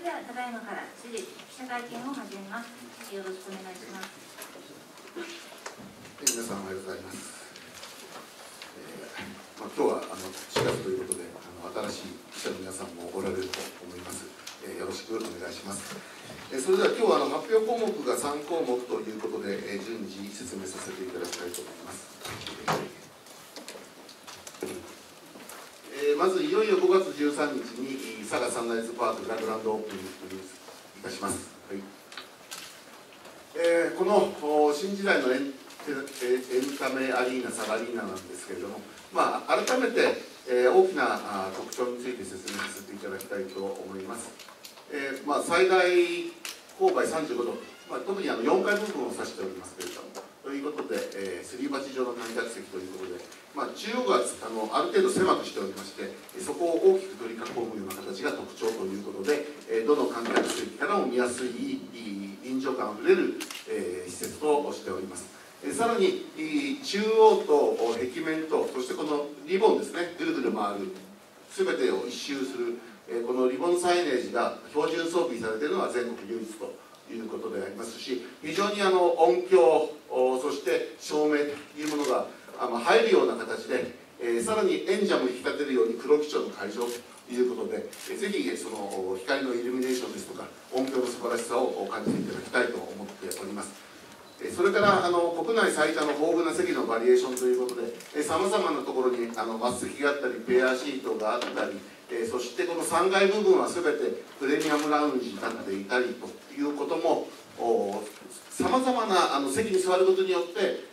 れではただいまから知事記者会見を始めますよろしくお願いします皆さんおはようございます、えーまあ、今日はあの4月ということであの新しい記者の皆さんもおられると思います、えーよろしくお願いします、えーそれでは今日はあの発表項目が3項目ということで、えー順次説明させていただきたいと思います。えーまずいよいよ5月13日に佐賀サンライズパークがグランドオープンいたします、はいえーこの新時代のエンタメアリーナサガアリーナなんですけれども、まあ、改めて、えー大きな特徴について説明させていただきたいと思います、えーまあ、最大勾配35度、まあ、特にあの4階部分を指しておりますけれども。ということで、えーすり鉢状の観客席ということで、まあ、中央があのある程度狭くしておりましてそこを大きく取り囲むような形が特徴ということで、えーどの観客席からも見やすい臨場感あふれる、えー施設としております。えーさらに中央と壁面とそしてこのリボンですねぐるぐる回る全てを一周する、えーこのリボンサイネージが標準装備されているのは全国唯一ということでありますし非常にあの音響そして照明というものがあまあ入るような形で、えーさらに演者も引き立てるように黒基調の会場ということで、えーぜひその光のイルミネーションですとか音響の素晴らしさを感じていただきたいと思っております。えそれからあの国内最多の豊富な席のバリエーションということでさまざまなところにあの末席があったりペアシートがあったり、えーそしてこの3階部分は全てプレミアムラウンジになっていたりということもさまざまなあの席に座ることによって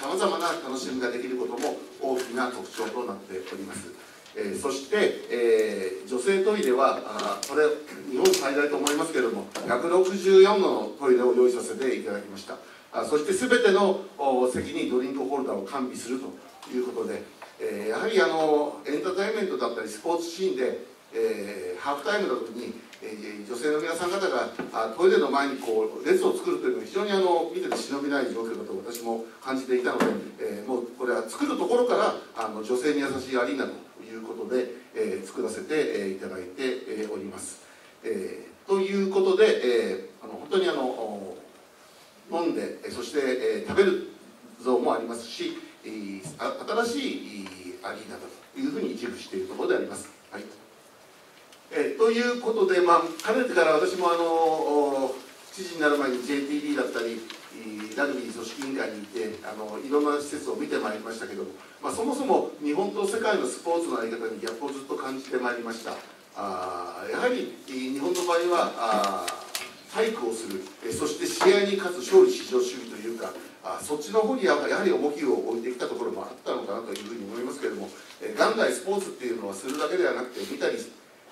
さまざまな楽しみができることも大きな特徴となっております。えーそして、えー女性トイレはあこれ日本最大と思いますけれども164のトイレを用意させていただきましたあそして全ての席にドリンクホルダーを完備するということで、えーやはりあのエンターテインメントだったりスポーツシーンで、えーハーフタイムの時に、えー女性の皆さん方があトイレの前にこう列を作るというのは非常にあの見てて忍びない状況だと私も感じていたので、えーもうこれは作るところからあの女性に優しいアリーナということで、えー作らせて、えーいただいて、えーおります。えーということで、えーあの本当にあの飲んでそして、えー食べる像もありますし、新しいアリーナだというふうに自負しているところであります。はい。えということで、まあ、かねてから私もあの知事になる前に JTB だったりラグビー組織委員会にいてあのいろんな施設を見てまいりましたけども、まあ、そもそも日本と世界のスポーツの在り方にギャップをずっと感じてまいりました。あやはり日本の場合はあ体育をする。そして試合に勝つ勝利至上主義というかあそっちの方にやはり重きを置いてきたところもあったのかなというふうに思いますけれども、え元来スポーツっていうのはするだけではなくて見たり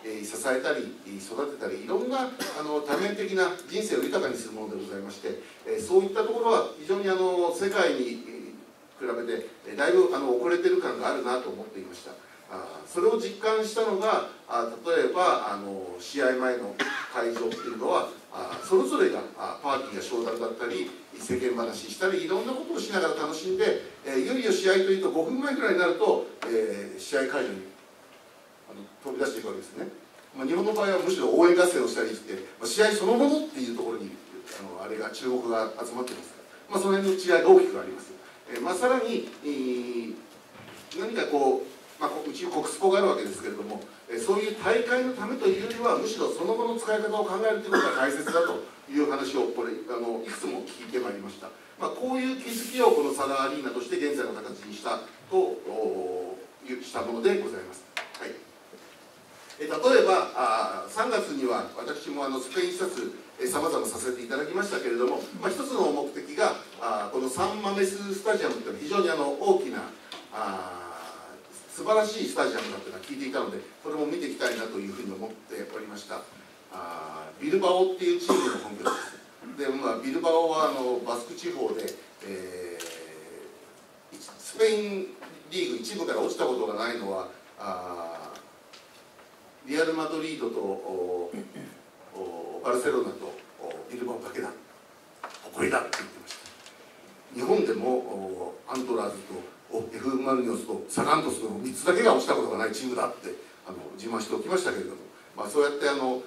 え支えたり育てたりいろんなあの多面的な人生を豊かにするものでございまして、えそういったところは非常にあの世界に比べてだいぶあの遅れてる感があるなと思っていました。あそれを実感したのがあ例えばあの試合前の会場っていうのはあそれぞれがあパーティーや商談だったり世間話したりいろんなことをしながら楽しんで、えーいよいよ試合というと5分前ぐらいになると、えー試合会場にあの飛び出していくわけですね、まあ、日本の場合はむしろ応援合戦をしたりして、まあ、試合そのものっていうところにあのあれが注目が集まってます。から、まあ、その辺の違いが大きくあります、えーまあ、さらに、えー何かこう、まあ、うち国スポがあるわけですけれども、えーそういう大会のためというよりはむしろその後の使い方を考えるということが大切だという話をこれあのいくつも聞いてまいりました、まあ、こういう気づきをこのサガーアリーナとして現在の形にしたというしたものでございます、はい。え例えばあ3月には私もあのスペイン視察さまざまさせていただきましたけれども、まあ、一つの目的があこのサンマメススタジアムというのは非常にあの大きなあ素晴らしいスタジアムだというのは聞いていたのでこれも見ていきたいなというふうに思っておりました。あビルバオっていうチームの本拠です。で、まあ、ビルバオはあのバスク地方で、えースペインリーグ一部から落ちたことがないのはあリアル・マドリードとおおバルセロナとビルバオだけだ誇りだって言ってました。日本でもおアントラーズとおエフ・マルニョスとサガントスの3つだけが落ちたことがないチームだってあの自慢しておきましたけれども、まあ、そうやってあの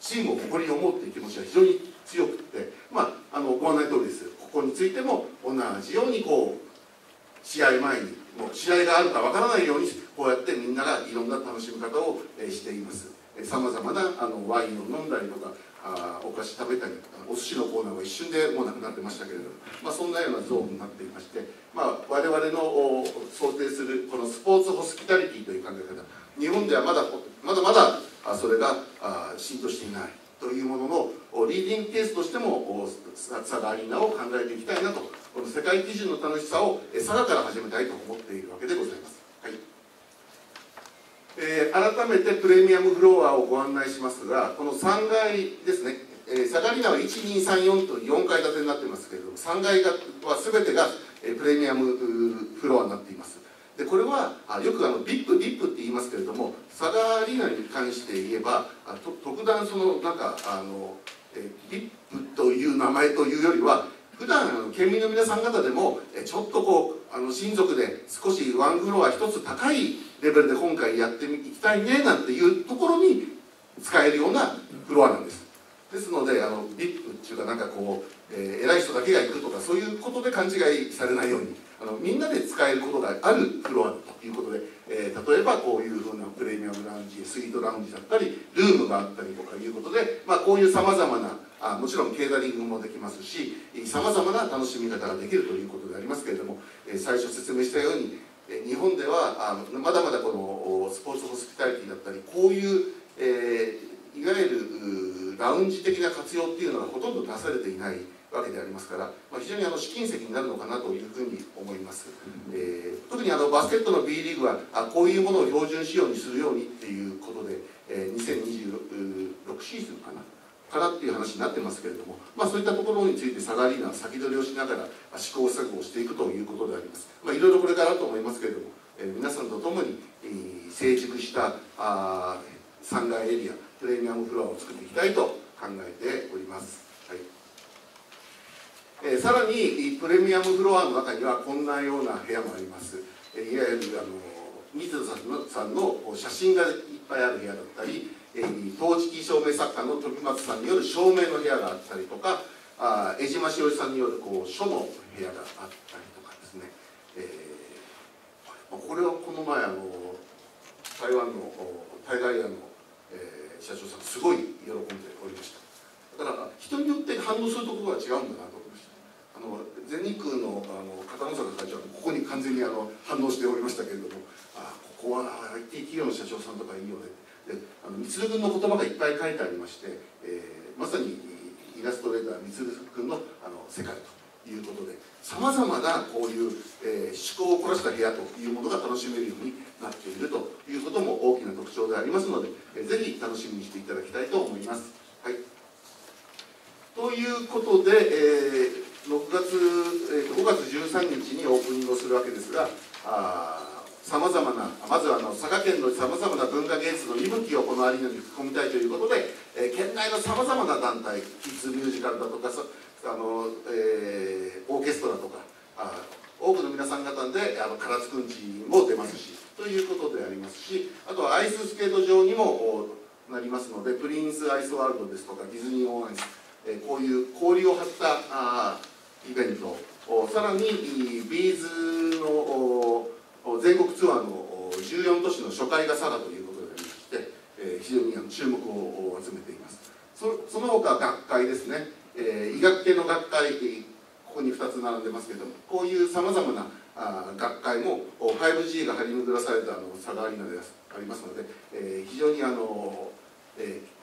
チームを誇りに思うっていう気持ちが非常に強くて、まあ、あのご案内通りですここについても同じようにこう試合前にもう試合があるかわからないようにこうやってみんながいろんな楽しみ方を、えしていますさまざまなあのワインを飲んだりとかあお菓子食べたりとかお寿司のコーナーは一瞬でもうなくなってましたけれども、まあ、そんなようなゾーンになっていまして、まあ、我々の想定するこのスポーツホスピタリティという考え方日本ではまだまだまだあそれがあ浸透していないというもののリーディングケースとしても佐賀アリーナを考えていきたいなとこの世界基準の楽しさを佐賀から始めたいと思っているわけでございます。はい。えー、改めてプレミアムフロアをご案内しますがこの3階ですね、えー、佐賀アリーナは1234と4階建てになってますけれども3階は全てが、え、プレミアムフロアになっています。でこれはあよくあのビップビップって言いますけれども佐賀アリーナに関して言えばあと特段そのなんかあの、えビップという名前というよりは普段県民の皆さん方でもちょっとこうあの親族で少しワンフロア一つ高いレベルで今回やっていきたいねなんていうところに使えるようなフロアなんです。ですのであのビップっていうかなんかこう、えー、偉い人だけが行くとかそういうことで勘違いされないように。あのみんなで使えることがあるフロアということで、えー、例えばこういうふうなプレミアムラウンジスイートラウンジだったりルームがあったりとかいうことで、まあ、こういうさまざまなあもちろんケータリングもできますしさまざまな楽しみ方ができるということでありますけれども、えー、最初説明したように、えー、日本ではあまだまだこのスポーツホスピタリティだったりこういう、え、いわゆるラウンジ的な活用っていうのがほとんどなされていないわけでありますから、まあ、非常にあの試金石になるのかなというふうに思います、えー、特にあのバスケットの B リーグはあこういうものを標準仕様にするようにっていうことで、えー、2026シーズンかなからっていう話になってますけれども、まあ、そういったところについてサガリーナは先取りをしながら試行錯誤をしていくということであります、まあ、いろいろこれからと思いますけれども、えー、皆さんと共に、えー、成熟したあ3階エリアプレミアムフロアを作っていきたいと考えております、はいえー、さらにプレミアムフロアの中にはこんなような部屋もあります、えー、いわゆるあの水田さんのさんの写真がいっぱいある部屋だったりえー、陶磁器照明作家の富松さんによる照明の部屋があったりとかあ江島しおりさんによるこう書の部屋があったりとかですね、えー、これはこの前あの台湾のタイガイアの、えー、社長さんすごい喜んでおりました。だから人によって反応するところが違うんだなと思いましたあの全日空のあの片野坂会長はここに完全にあの反応しておりましたけれどもあここは IT 企業の社長さんとかいいよねであの光君の言葉がいてありまして、えー、まさにイラストレーター光君のあの世界ということでさまざまなこういう、えー、趣向を凝らした部屋というものが楽しめるようになっているということも大きな特徴でありますので、えー、ぜひ楽しみにしていただきたいと思います。はい、ということで、えー、6月、えー、5月13日にオープニングをするわけですがあさまざまなまずはあの佐賀県のさまざまな文化芸術の息吹をこのアリーナに吹き込みたいということで、えー、県内のさまざまな団体キッズミュージカルだとかあの、えー、オーケストラとかあ多くの皆さん方であの唐津くんちも出ますしということでありますしあとはアイススケート場にもなりますのでプリンスアイスワールドですとかディズニーオンアイス、えー、こういう氷を張ったあイベントさらに B'z の全国ツアーの14都市の初回が佐賀ということでありまして、えー、非常に注目を集めています。そその他学会ですね、えー、医学系の学会ここに2つ並んでますけどもこういうさまざまなあ学会も 5G が張り巡らされたあの佐賀アリーナでありますので、えー、非常にあの、えー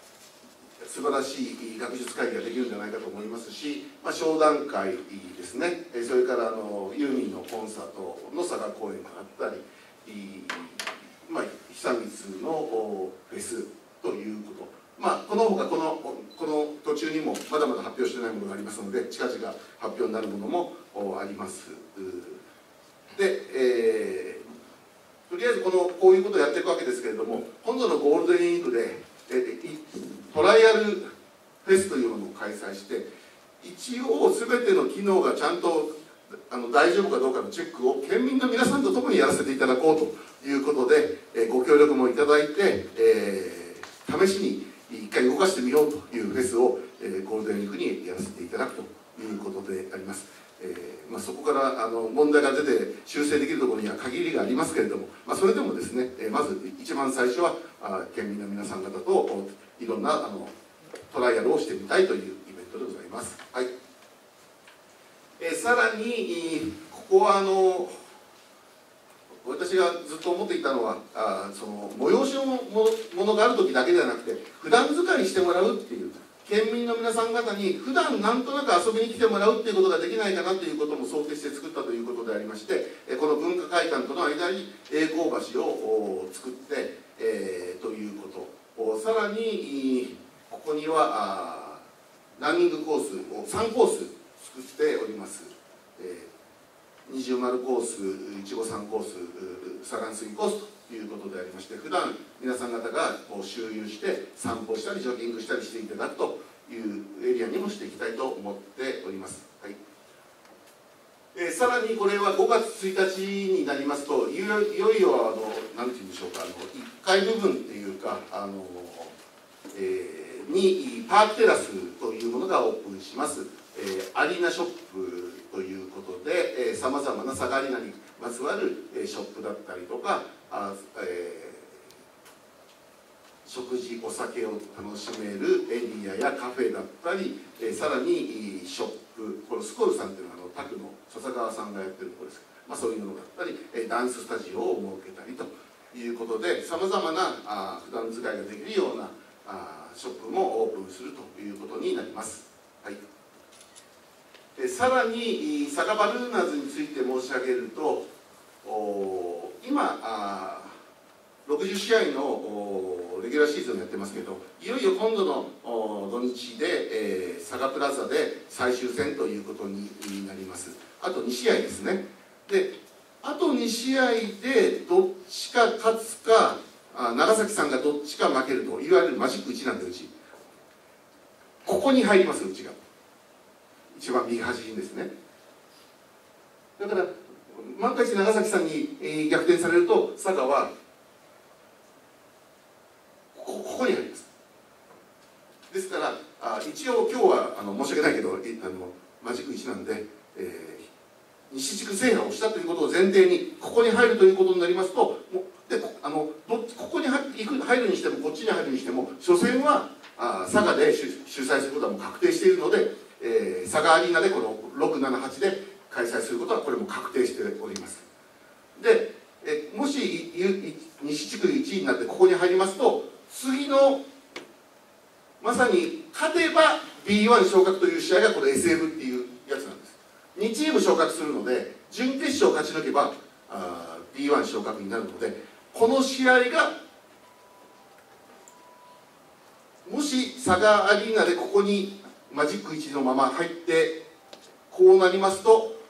素晴らしい学術会議ができるんじゃないかと思いますし、まあ、商談会ですねそれからあのユーミンのコンサートの佐賀公演があったり、まあ、久光のフェスということ、まあ、このほかこのこの途中にもまだまだ発表してないものがありますので近々発表になるものもあります。で、えー、とりあえずこのこういうことをやっていくわけですけれども今度のゴールデンウィークでトライアルフェスというものを開催して一応全ての機能がちゃんとあの大丈夫かどうかのチェックを県民の皆さんと共にやらせていただこうということで、えご協力もいただいて、えー、試しに一回動かしてみようというフェスを、えゴールデンウィークにやらせていただくということであります。えーまあ、そこからあの問題が出て修正できるところには限りがありますけれども、まあ、それでもですね、えーまず一番最初はあ県民の皆さん方といろんなあのトライアルをしてみたいというイベントでございます。はいえーさらにここはあの私がずっと思っていたのはあその催しのものがある時だけではなくて普段使いしてもらうっていう県民の皆さん方に普段なんとなく遊びに来てもらうっていうことができないかなということも想定して作ったということでありましてこの文化会館との間に栄光橋を作って、えーということ。さらにここにはランニングコースを3コース作っております、え二重丸コース、いちごさんコース、サランスギコースと。いうことでありまして、普段皆さん方がこう周遊して散歩したりジョギングしたりしていただくというエリアにもしていきたいと思っております。はいえーさらにこれは5月1日になりますといよいよ何て言うんでしょうかあの1階部分っていうかあの、えーにパークテラスというものがオープンします、えーアリーナショップということでさまざまなサガアリーナにまつわる、ショップだったりとかあ、えー食事お酒を楽しめるエリアやカフェだったり、えーさらにショップこのスコールさんっていうのはあのタクの笹川さんがやってるところですけど、まあ、そういうものだったり、えーダンススタジオを設けたりということでさまざまなあ普段使いができるようなあショップもオープンするということになります。はいさらにいサガバルーナーズについて申し上げると今あ60試合のおレギュラーシーズンやってますけどいよいよ今度のお土日で、えー、サガプラザで最終戦ということになります。あと2試合ですね。であと2試合でどっちか勝つかあ長崎さんがどっちか負けるといわゆるマジック1なんでうち。ここに入りますうちが。一番右端にですね。だから万が一長崎さんに、えー逆転されると佐賀はここに入ります。ですからあ一応今日はあの申し訳ないけどあのマジック1なんで、えー西地区制覇をしたということを前提にここに入るということになりますとでこあのどここに入行く入るにしてもこっちに入るにしても初戦はあ佐賀で主主催することはもう確定しているので、えー佐賀アリーナでこの678で開催することはこれも確定しております。でえもし西地区1位になってここに入りますと次のまさに勝てば B1 昇格という試合がこれ SF っていうやつなんです。2チーム昇格するので準決勝勝ち抜けばあ B1 昇格になるのでこの試合がもし佐賀アリーナでここにマジック1のまま入ってこうなりますと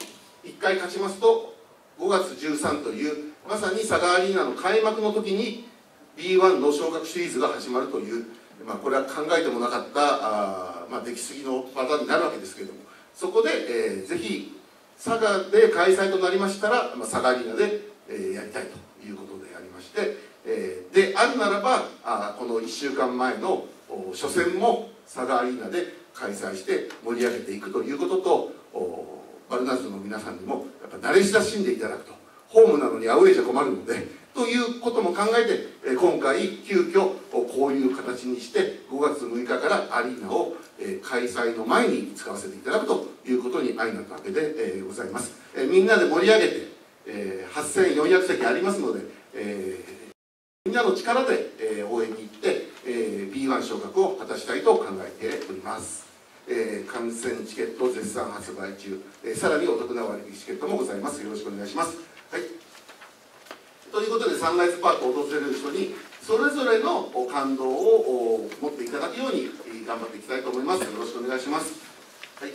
1回勝ちますと5月13というまさに佐賀アリーナの開幕の時に B1 の昇格シリーズが始まるという、まあ、これは考えてもなかったあ、まあ、出来すぎのパターンになるわけですけれどもそこで、えーぜひ佐賀で開催となりましたら、まあ、佐賀アリーナで、えーやりたいということでありまして、えーであるならばあこの1週間前の初戦も佐賀アリーナで開催して盛り上げていくということとおバルナズの皆さんにもやっぱ慣れ親しんでいただくとホームなのにアウェーじゃ困るのでということも考えて今回急遽こういう形にして5月6日からアリーナを開催の前に使わせていただくということに相なったわけでございます。みんなで盛り上げて8400席ありますのでえみんなの力で、応援に行って、B1 昇格を果たしたいと考えております、えー観戦チケット絶賛発売中、えーさらにお得な割引チケットもございます。よろしくお願いします、はい、ということでサンライズパークを訪れる人にそれぞれの感動を持っていただくように頑張っていきたいと思います。よろしくお願いします、はい、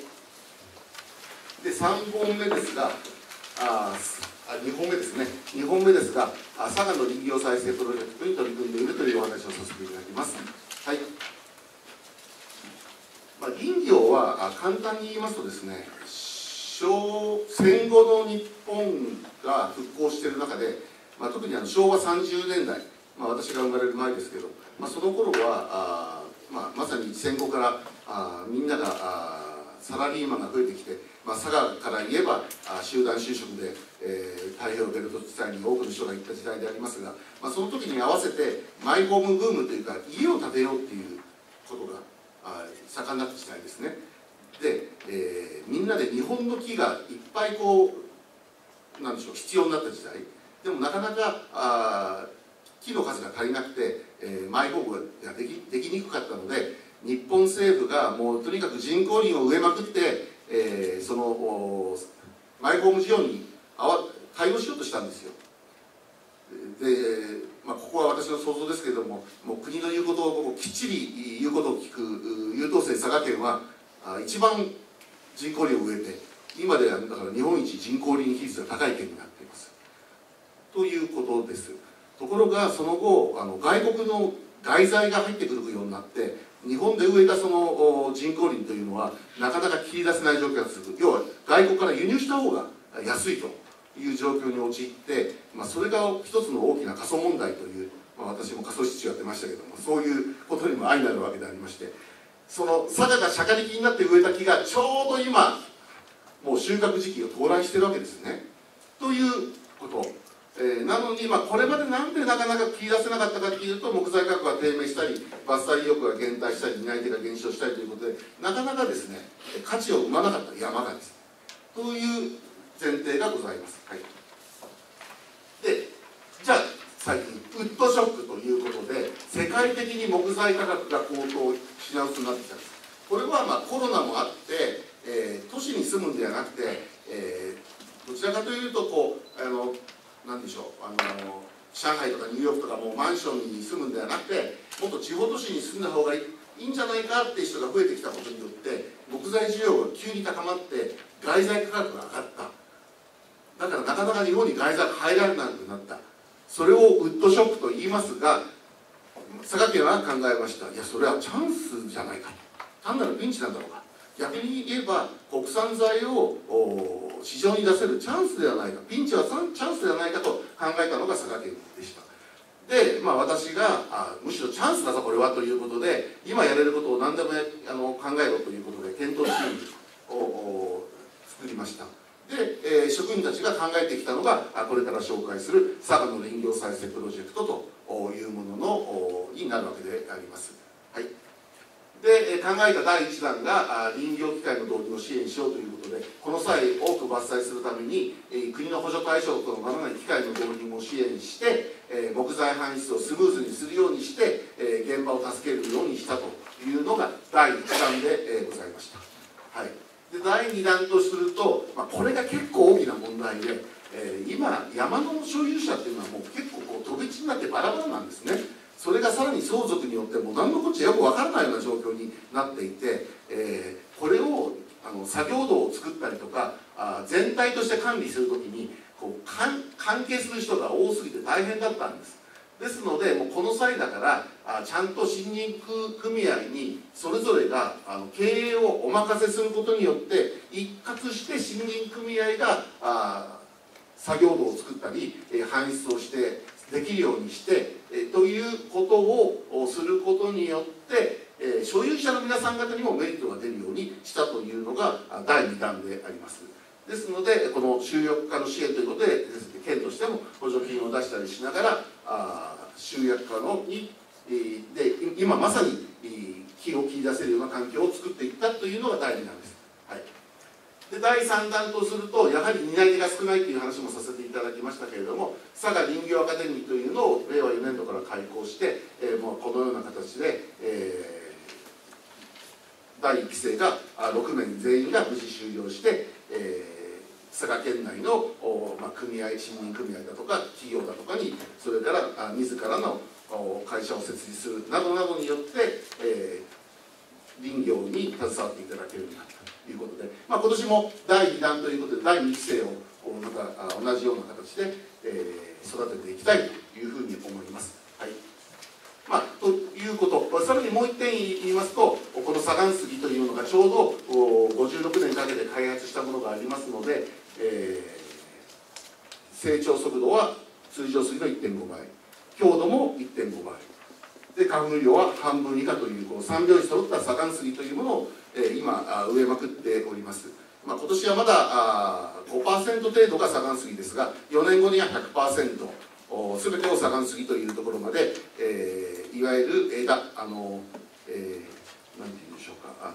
で3本目ですがああ2本目ですね。2本目ですが佐賀の林業再生プロジェクトに取り組んでいるというお話をさせていただきます。はい、まあ、林業は簡単に言いますとですね戦後の日本が復興している中で、まあ、特にあの昭和30年代、まあ、私が生まれる前ですけど、まあ、その頃はあまあ、まさに戦後からあみんながあサラリーマンが増えてきて、まあ、佐賀から言えばあ集団就職で、えー、太平洋ベルト地帯に多くの人が行った時代でありますが、まあ、その時に合わせてマイホームブームというか家を建てようっていうあ盛んなった時代ですね。で、えー、みんなで日本の木がいっぱいこうなんでしょう必要になった時代。でもなかなかあ木の数が足りなくて、えー、マイホームができできにくかったので日本政府がもうとにかく人工林を植えまくって、えー、そのマイホーム事業に対応しようとしたんですよ。で、まあ、ここは私の想像ですけれどももう国の言うことをきっちり言うことを聞く優等生佐賀県は一番人工林を植えて今ではだから日本一人工林比率が高い県になっています。ということです。ところがその後あの外国の外材が入ってくるようになって日本で植えたその人工林というのはなかなか切り出せない状況が続く。要は外国から輸入した方が安いと。いう状況に陥って、まあ、それが一つの大きな過疎問題という、まあ、私も過疎市長やってましたけどもそういうことにも相なるわけでありましてその佐賀がしゃかりきになって植えた木がちょうど今もう収穫時期が到来してるわけですね。ということえー、なのに、まあ、これまでなんでなかなか切り出せなかったかというと木材価格が低迷したり伐採意欲が減退したり担い手が減少したりということでなかなかですね価値を生まなかった山がですという前提がございます、はい、でじゃあ最近ウッドショックということで世界的に木材価格が高騰し直すになってきたんです。これはまあコロナもあって、えー、都市に住むんではなくて、えー、どちらかというとこうあの何でしょうあの上海とかニューヨークとかもマンションに住むんではなくてもっと地方都市に住んだ方がいいんじゃないかっていう人が増えてきたことによって木材需要が急に高まって外材価格が上がった。だからなかなか日本に外材が入られなくなった。それをウッドショックと言いますが佐賀県は考えました。いやそれはチャンスじゃないか単なるピンチなんだろうか。逆に言えば国産材を市場に出せるチャンスではないか。ピンチはチャンスではないかと考えたのが佐賀県でした。で、まあ、私があむしろチャンスだぞこれはということで今やれることを何でもあの考えろということで検討チームを作りました。で、えー、職員たちが考えてきたのがこれから紹介する佐賀の林業再生プロジェクトというもののになるわけであります。はい。で考えた第1弾が林業機械の導入を支援しようということでこの際多く伐採するために国の補助対象とならない機械の導入も支援して木材搬出をスムーズにするようにして現場を助けるようにしたというのが第1弾でございました、はい、で第2弾とすると、まあ、これが結構大きな問題でえ今山の所有者っていうのはもう結構こう飛び地になってバラバラなんですね。それがさらに相続によっても何のこっちゃよく分からないような状況になっていて、えー、これをあの作業道を作ったりとかあ全体として管理する時にこう関係する人が多すぎて大変だったんです。ですのでもうこの際だからあちゃんと森林組合にそれぞれがあの経営をお任せすることによって一括して森林組合があ作業道を作ったり、え、搬出をしてできるようにして、えということをすることによって、え所有者の皆さん方にもメリットが出るようにしたというのが第2弾であります。ですのでこの集約化の支援ということで県としても補助金を出したりしながらあ集約化のに、で今まさに木を切り出せるような環境を作っていったというのが第2弾です。はい。で第3弾とするとやはり担い手が少ないという話もさせていただきましたけれども佐賀林業アカデミーというのを令和4年度から開校して、えー、もうこのような形で、えー、第1期生が6名全員が無事終了して、えー、佐賀県内の、まあ、組合森林組合だとか企業だとかにそれからあ自らの会社を設立するなどなどによって、えー、林業に携わっていただけるようになった。いうことで、まあ、今年も第2弾ということで第2期生をまた同じような形で、えー、育てていきたいというふうに思います。はいまあ、ということさらにもう一点言いますとこの左岸杉というのがちょうど56年かけて開発したものがありますので、えー、成長速度は通常杉の1.5倍。強度も1.5倍。で花粉量は半分以下というこう3拍子揃った左官杉というものを、えー今植えまくっております、まあ、今年はまだあー5%程度が左官杉ですが4年後には100%全てを左官杉というところまで、えーいわゆる枝あの、えー、なんて言うんでしょうかあの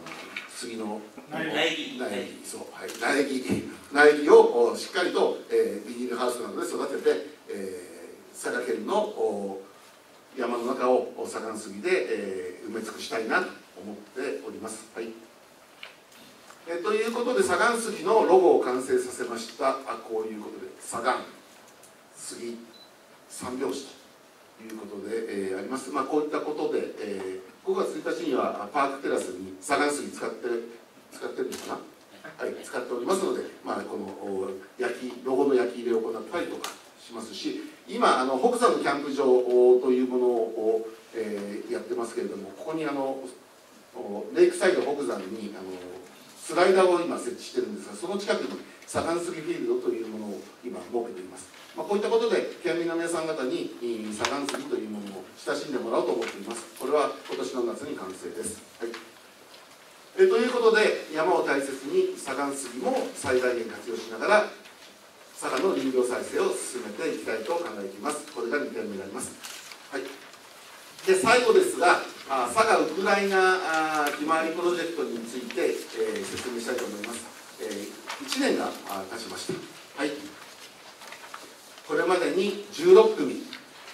杉の苗木苗木そうはい苗木苗木をしっかりと、えービニールハウスなどで育てて、えー佐賀県のお山の中をお左官杉で、えー埋め尽くしたいなと思っております。はい。えーということで左官杉のロゴを完成させました。あこういうことで左官杉三拍子ということで、えーあります、まあ、こういったことで、えー5月1日にはあパークテラスに左官杉使って使ってるのかな？はい、使っておりますので、まあ、この焼きロゴの焼き入れを行ったりとかしますし今あの北山のキャンプ場というものを、えーやってますけれどもここにあのレイクサイド北山にあのスライダーを今設置してるんですがその近くに左官杉フィールドというものを今設けています、まあ、こういったことで県民の皆さん方にいい左官杉というものを親しんでもらおうと思っています。これは今年の夏に完成です、はい。えということで山を大切に左官杉も最大限活用しながら佐賀の林業再生を進めていきたいと考えています。これが2点目になります、はい、で最後ですが佐賀ウクライナひまわりプロジェクトについて、えー説明したいと思います、え1年があ経ちました。はい。これまでに16組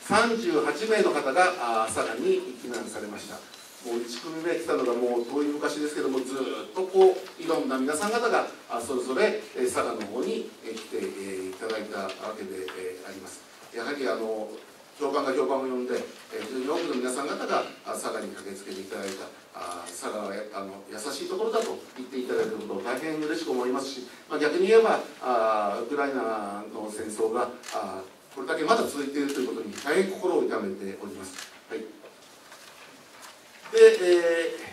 38名の方が佐賀に避難されました。もう1組目来たのがもう遠い昔ですけどもずっとこういろんな皆さん方がそれぞれ佐賀の方に来ていただいたわけでありますやはりあの評判が評判を呼んで非常に多くの皆さん方が佐賀に駆けつけていただいた佐賀はあの優しいところだと言っていただいたことを大変嬉しく思いますし、まあ、逆に言えばあウクライナの戦争がこれだけまだ続いているということに大変心を痛めております。はいで、えー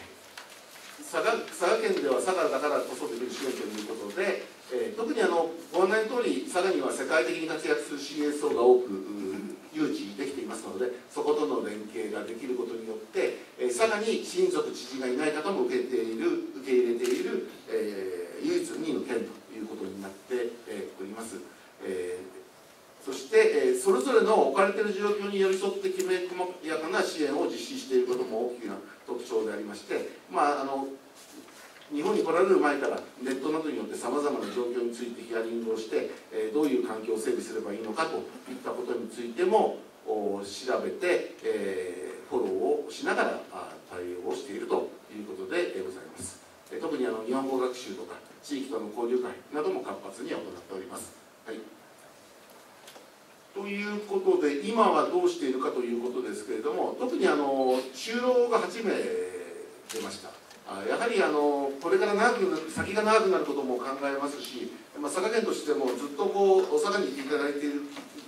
佐賀佐賀県では佐賀だからこそできる支援ということで、えー特にあのご案内の通り佐賀には世界的に活躍する CSO が多く誘致できていますのでそことの連携ができることによって、えー佐賀に親族知事がいない方も受けている受け入れている、えー唯一無二の県ということになって、えーおります。えーそして、えーそれぞれの置かれている状況に寄り添ってきめ細やかな支援を実施していることも大きな特徴でありまして、まあ、あの日本に来られる前からネットなどによってさまざまな状況についてヒアリングをして、えーどういう環境を整備すればいいのかといったことについてもお調べて、えーフォローをしながらあ対応をしているということで、ございます。えー特にあの日本語学習とか地域との交流会なども活発に行っております。はいということで今はどうしているかということですけれども特にあの就労が8名出ました。あやはりあのこれから長く先が長くなることも考えますし、まあ、佐賀県としてもずっとこうお佐賀にいていただいている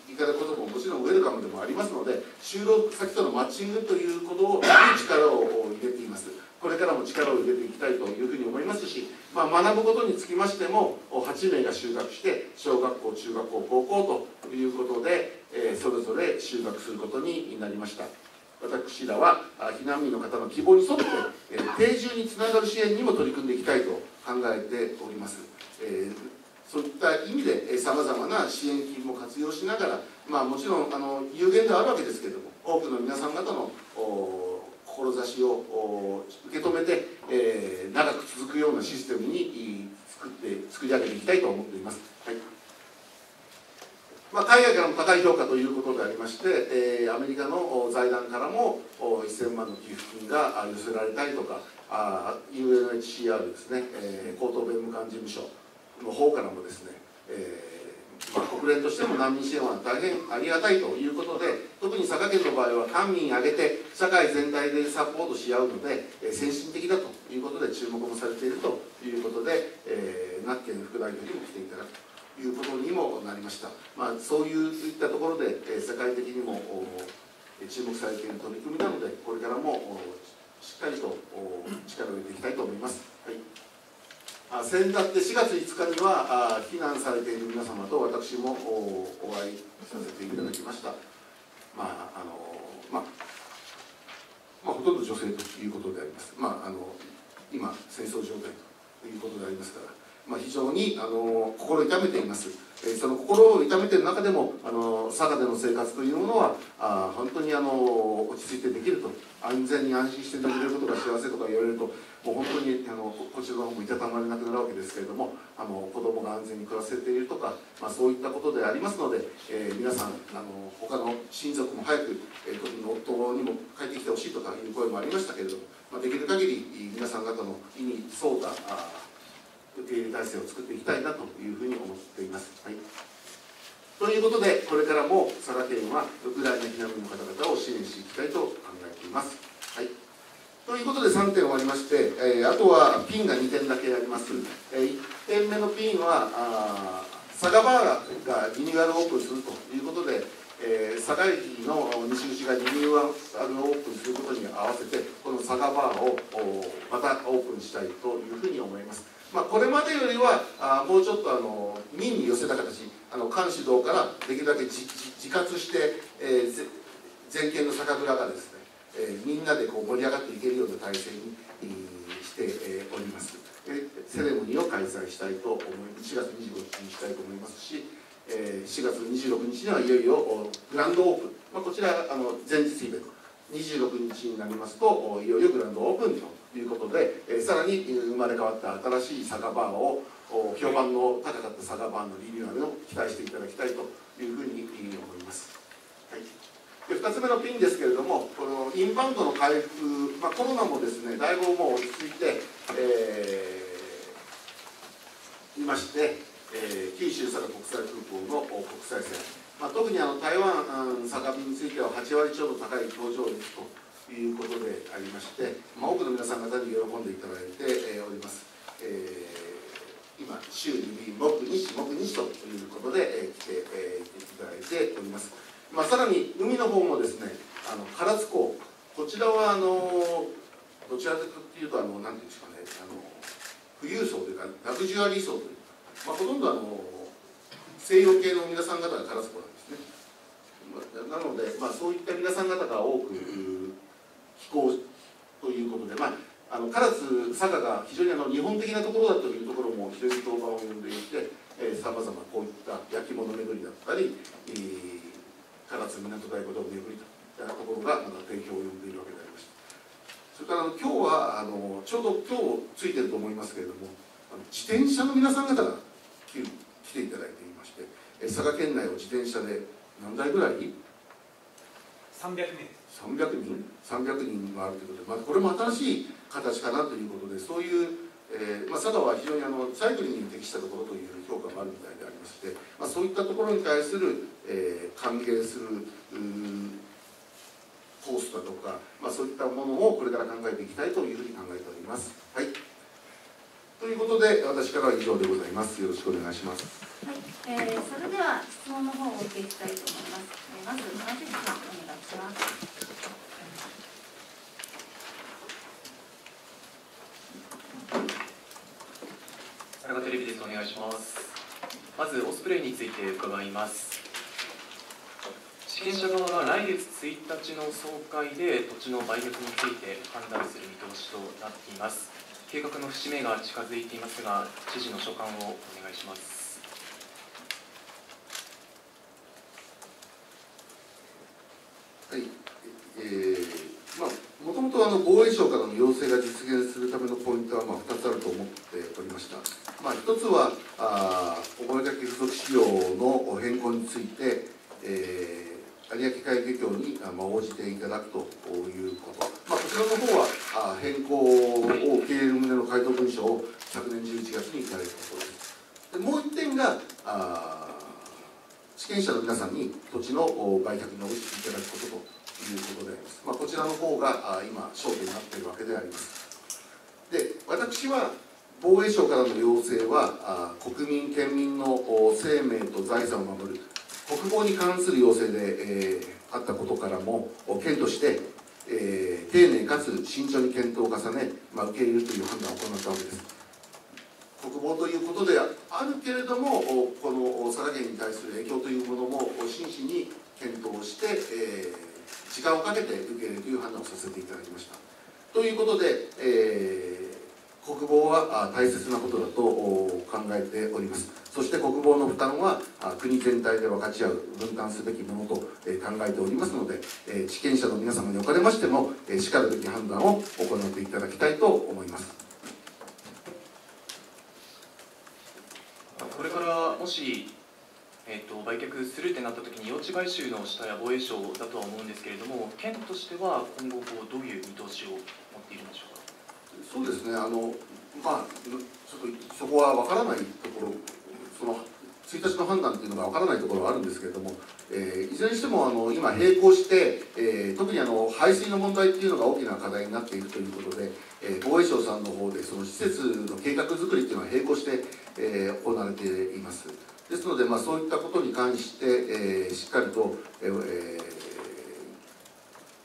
いただくことももちろんウェルカムでもありますので就労先とのマッチングということを 力を入れています。これからも力を入れていきたいというふうに思いますし、まあ、学ぶことにつきましても8名が就学して小学校中学校高校ということで、えーそれぞれ就学することになりました。私らは避難民の方の希望に沿って、えー定住につながる支援にも取り組んでいきたいと考えております、えーそういった意味でさまざまな支援金も活用しながら、まあ、もちろんあの有限ではあるわけですけれども多くの皆さん方のお志を受け止めて、えー長く続くようなシステムにい作って作り上げていきたいと思っています。はいまあ、海外からも高い評価ということでありまして、えーアメリカの財団からも1000万の寄付金が寄せられたりとかあ UNHCR ですね、えー高等弁務官事務所の方からもですね、えーまあ、国連としても難民支援は大変ありがたいということで特に佐賀県の場合は官民挙げて社会全体でサポートし合うので、えー先進的だということで注目もされているということで、えー、那県副代表にも来ていただくということにもなりました、まあ、そういったところで、えー世界的にも注目されている取り組みなのでこれからもしっかりと力を入れていきたいと思います。先だって4月5日には避難されている皆様と私もお会いさせていただきました。まああのまあいうことであります。まあ、あの今戦争状態ということでありますから、まあ、非常にあの心痛めています。その心を痛めている中でもあの佐賀での生活というものはあ本当にあの落ち着いてできると。安全に安心してできることが幸せとか言われるともう本当にあのこちらの方もいたたまれなくなるわけですけれどもあの子供が安全に暮らせているとか、まあ、そういったことでありますので、えー皆さんあの他の親族も早く、えー、特に夫にも帰ってきてほしいとかいう声もありましたけれども、まあ、できる限り皆さん方の意に沿うたあ受け入れ体制を作っていきたいなというふうに思っています。はいということで、これからも佐賀県はウクライナ避難民の方々を支援していきたいと考えています。はい、ということで3点終わりまして、えーあとはピンが2点だけあります。え1点目のピンは、あ佐賀バーがリニューアルオープンするということで、えー佐賀駅の西口がリニューアルオープンすることに合わせて、この佐賀バーをおまたオープンしたいというふうに思います。まあ、これまでよりはあもうちょっとあの民に寄せた形あの監視道からできるだけ自自自活して、えーぜ全県の酒蔵がですね、えーみんなでこう盛り上がっていけるような体制に、えーして、えーおります。でセレモニーを開催したいと思い4月25日にしたいと思いますし、えー4月26日にはいよいよおグランドオープン、まあ、こちらあの前日イベント。26日になりますといよいよグランドオープンと。いうことで、えーさらに生まれ変わった新しい酒バーを評判の高かった酒バーのリニューアルを期待していただきたいというふうに思います。はいで2つ目のピンですけれども、このインバウンドの回復、まあ、コロナもですねだいぶもう落ち着いて、えーいまして、えー九州佐賀国際空港の国際線、まあ、特にあの台湾、うん佐賀便については8割超の高い搭乗率ということでありまして、まあ、多くの皆さん方に喜んでいただいて、えーおります。えー今、週2便、木日、木日ということで、えー来て、えーいただいております。まあ、さらに海の方もですね、あの唐津港、こちらはあのどちらかというとあのなんていうんですかね、あの富裕層というかラグジュアリー層というか、まあ、ほとんどあの西洋系の皆さん方が唐津港なんですね。まあなので、まあ、そういった皆さん方が多く寄港ということで、まあ、あの唐津、佐賀が非常にあの日本的なところだというところも非常に評判を呼んでいて、さまざまこういった焼き物巡りだったり、えー唐津港大鼓堂巡りといったところがまだ定評を呼んでいるわけでありました。それからあの今日はあのちょうど今日ついてると思いますけれども、自転車の皆さん方が来る来ていただいていまして、佐賀県内を自転車で何台ぐらい？300名です300人300人もあるということで、まあ、これも新しい形かなということでそういう、えーまあ、佐賀は非常にあのサイクリングに適したところという評価もあるみたいでありまして、まあ、そういったところに対する、えー歓迎するうーコースだとか、まあ、そういったものをこれから考えていきたいというふうに考えております。はいということで私からは以上でございます。よろしくお願いします。はい、えーそれでは質問の方をお受けしたいと思います。えーまず、野地さん、お願いします。テレビです。お願いします。まずオスプレイについて伺います。地権者側が来月1日の総会で土地の売却について判断する見通しとなっています。計画の節目が近づいていますが知事の所感をお願いしますはい、えーまあ、もともとあの防衛省からの要請が実現するためのポイントはまあ2つあると思っておりました。まあ、1つは、あーお声掛け付属仕様の変更について、えー有明海漁協に応じていただくということ、まあ、こちらの方は変更を受け入れる旨の回答文書を昨年11月にいただいたところです。でもう1点があ地権者の皆さんに土地の売却に応じていただくことということであります。まあ、こちらの方が今焦点になっているわけであります。で、私は防衛省からの要請は国民県民の生命と財産を守る国防に関する要請で、えーあったことからも県として、えー丁寧かつ慎重に検討を重ね、まあ、受け入れるという判断を行ったわけです。国防ということであるけれども、このお佐賀県に対する影響というものも真摯に検討して、えー時間をかけて受け入れるという判断をさせていただきました。ということで、えー国防は大切なことだと考えておりますそして国防の負担は国全体で分かち合う分担すべきものと、考えておりますので、地権者の皆様におかれましても、しかるべき判断を行っていただきたいと思いますこれからもし、えー、と売却するってなった時に用地買収の下や防衛省だとは思うんですけれども県としては今後うどういう見通しを持っているんでしょうか？そうですね、あのまあ、ちょっとそこは分からないところ、その1日の判断っていうのが分からないところはあるんですけれども、えーいずれにしてもあの今、並行して、えー特にあの排水の問題っていうのが大きな課題になっているということで、えー防衛省さんの方で、その施設の計画作りっていうのは並行して、えー行われています。ですので、まあ、そういったことに関して、えーしっかりと、えー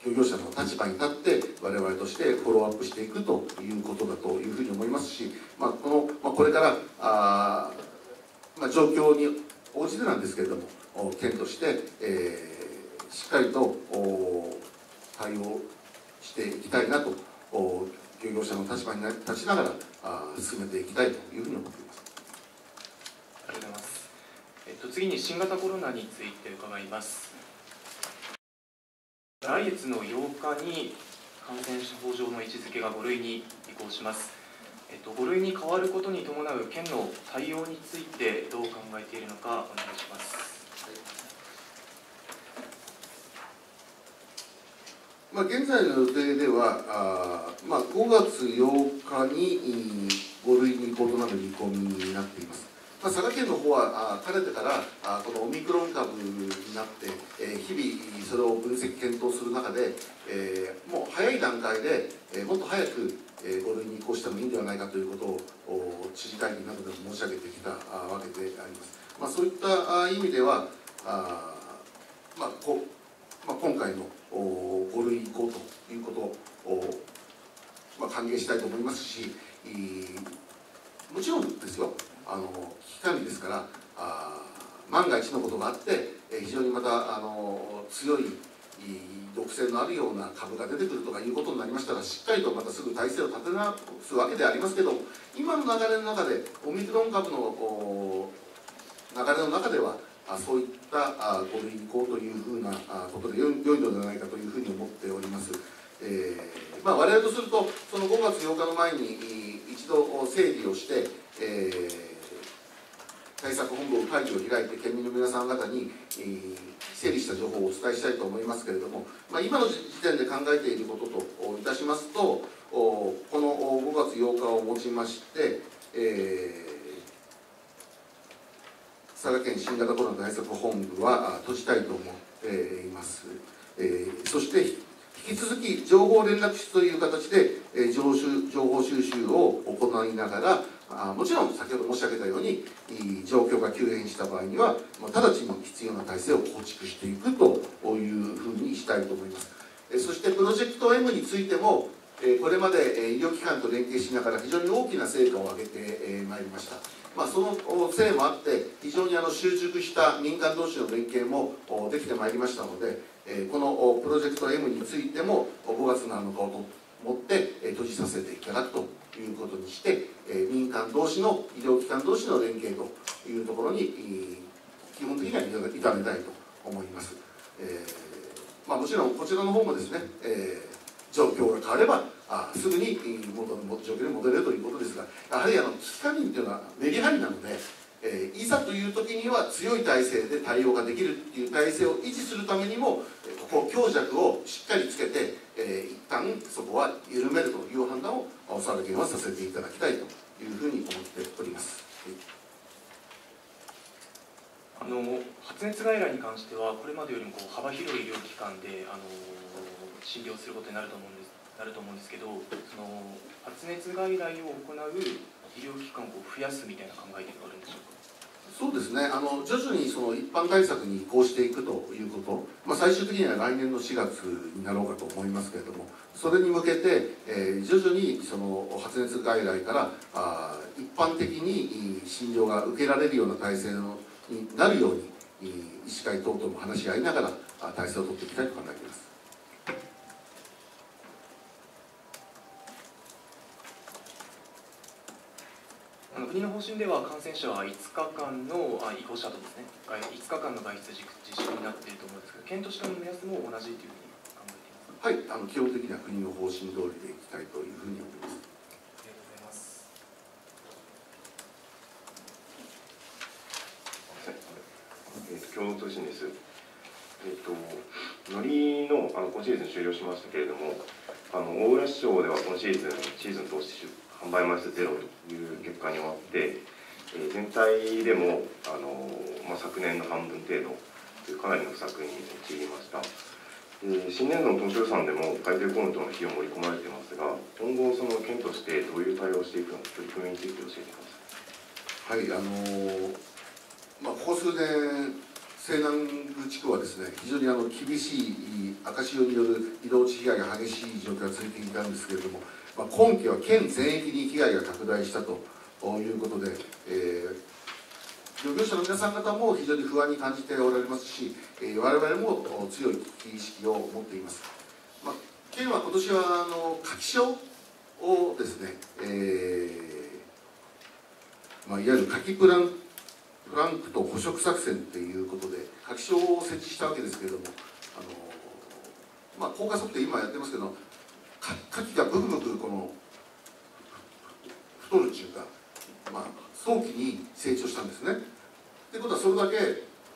漁業者の立場に立って我々としてフォローアップしていくということだというふうに思いますし、まあ、この、まあ、これからあ、まあ、状況に応じてなんですけれども県として、えーしっかりと対応していきたいなと漁業者の立場に立ちながらあ進めていきたいというふうに思っています。ありがとうございます。えっと、次に新型コロナについて伺います。来月の8日に感染症法上の位置づけが5類に移行します。えっと、5類に変わることに伴う県の対応についてどう考えているのかお願いします。まあ、現在の予定では、あまあ、5月8日に5類に移行となる見込みになっています。まあ、佐賀県の方はあかねてからあこのオミクロン株になって、えー日々それを分析検討する中で、えーもう早い段階で、えーもっと早く、え5類に移行してもいいんではないかということを知事会議などでも申し上げてきたわけであります。まあ、そういった意味ではあまあこまあ、今回の5類移行ということを、まあ、歓迎したいと思いますし、もちろんですよ、あの危機管理ですから、あ万が一のことがあって、え非常にまたあの強いいい毒性のあるような株が出てくるとかいうことになりましたら、しっかりとまたすぐ体制を立て直すわけでありますけど、今の流れの中で、オミクロン株の流れの中では、そういったあ5類移行というふうなあことで良い良いのではないかというふうに思っております。えーまあ、我々とすると、その5月8日の前に一度整理をして、えー対策本部会議を開いて、県民の皆さん方に、えー整理した情報をお伝えしたいと思いますけれども、まあ、今の時点で考えていることといたしますと、おこの5月8日をもちまして、えー佐賀県新型コロナ対策本部は閉じたいと思っています。えーそして引き続き情報連絡室という形で、えー情報収集を行いながらあもちろん先ほど申し上げたように状況が急変した場合には直ちに必要な体制を構築していくというふうにしたいと思います。そしてプロジェクト M についてもこれまで医療機関と連携しながら非常に大きな成果を上げてまいりました。まあ、そのせいもあって非常にあの集中した民間同士の連携もできてまいりましたので、このプロジェクト M についても5月7日をと持って閉じさせていただくということにして、えー民間同士の医療機関同士の連携というところにえー基本的には委ねたいと思います。えーまあ、もちろんこちらの方もですね、えー状況が変わればあすぐに元の状況に戻れるということですがやはりあの危機管理というのはメリハリなので、えーいざという時には強い体制で対応ができるっていう体制を維持するためにもここ強弱をしっかりつけて、えー一旦そこは緩めるという判断をおさらげはさせていただきたいというふうに思っております。あの発熱外来に関してはこれまでよりもこう幅広い医療機関であの診療することになると思うんですなると思うんですけどその発熱外来を行う医療機関を増やすみたいな考えがあるんでしょうか？そうですね。あの徐々にその一般対策に移行していくということ、まあ、最終的には来年の4月になろうかと思いますけれども。それに向けて、えー徐々にその発熱外来からあ一般的に診療が受けられるような体制になるように医師会等々も話し合いながら体制を取っていきたいと考えています。国の方針では感染者は5日間のあ移行した後ですね外5日間の外出自粛になっていると思うんですけど県としての目安も同じというふうに考えていますか？はい、あの基本的には国の方針通りでいきたいというふうに思います。ありがとうございますえーと共同通信です。えっ、と、乗りのあの今シーズン終了しましたけれども、あの大浦市長では今シーズン、シーズン通して販売枚数ゼロという結果に終わって、えー全体でもあの、まあ、昨年の半分程度というかなりの不作に陥りました。えー新年度の当初予算でも海底コントの費用盛り込まれていますが、今後、その県としてどういう対応をしていくのか、取り組みについて教えてください。はい、あのまあ、ここ数年、西南部地区はですね、非常にあの厳しい赤潮による移動地被害が激しい状況が続いていたんですけれども、まあ、今期は県全域に被害が拡大したということで、えー漁業者の皆さん方も非常に不安に感じておられますし、えー、我々も強い危機意識を持っています。まあ、県は今年はあの柿潮をですね、えーまあ、いわゆる柿プランプランクト捕食作戦ということで柿賞を設置したわけですけれどもあの、まあ、効果測定今やってますけどか牡蠣がブクブクこの太るっていうか、まあ、早期に成長したんですね。ということはそれだけ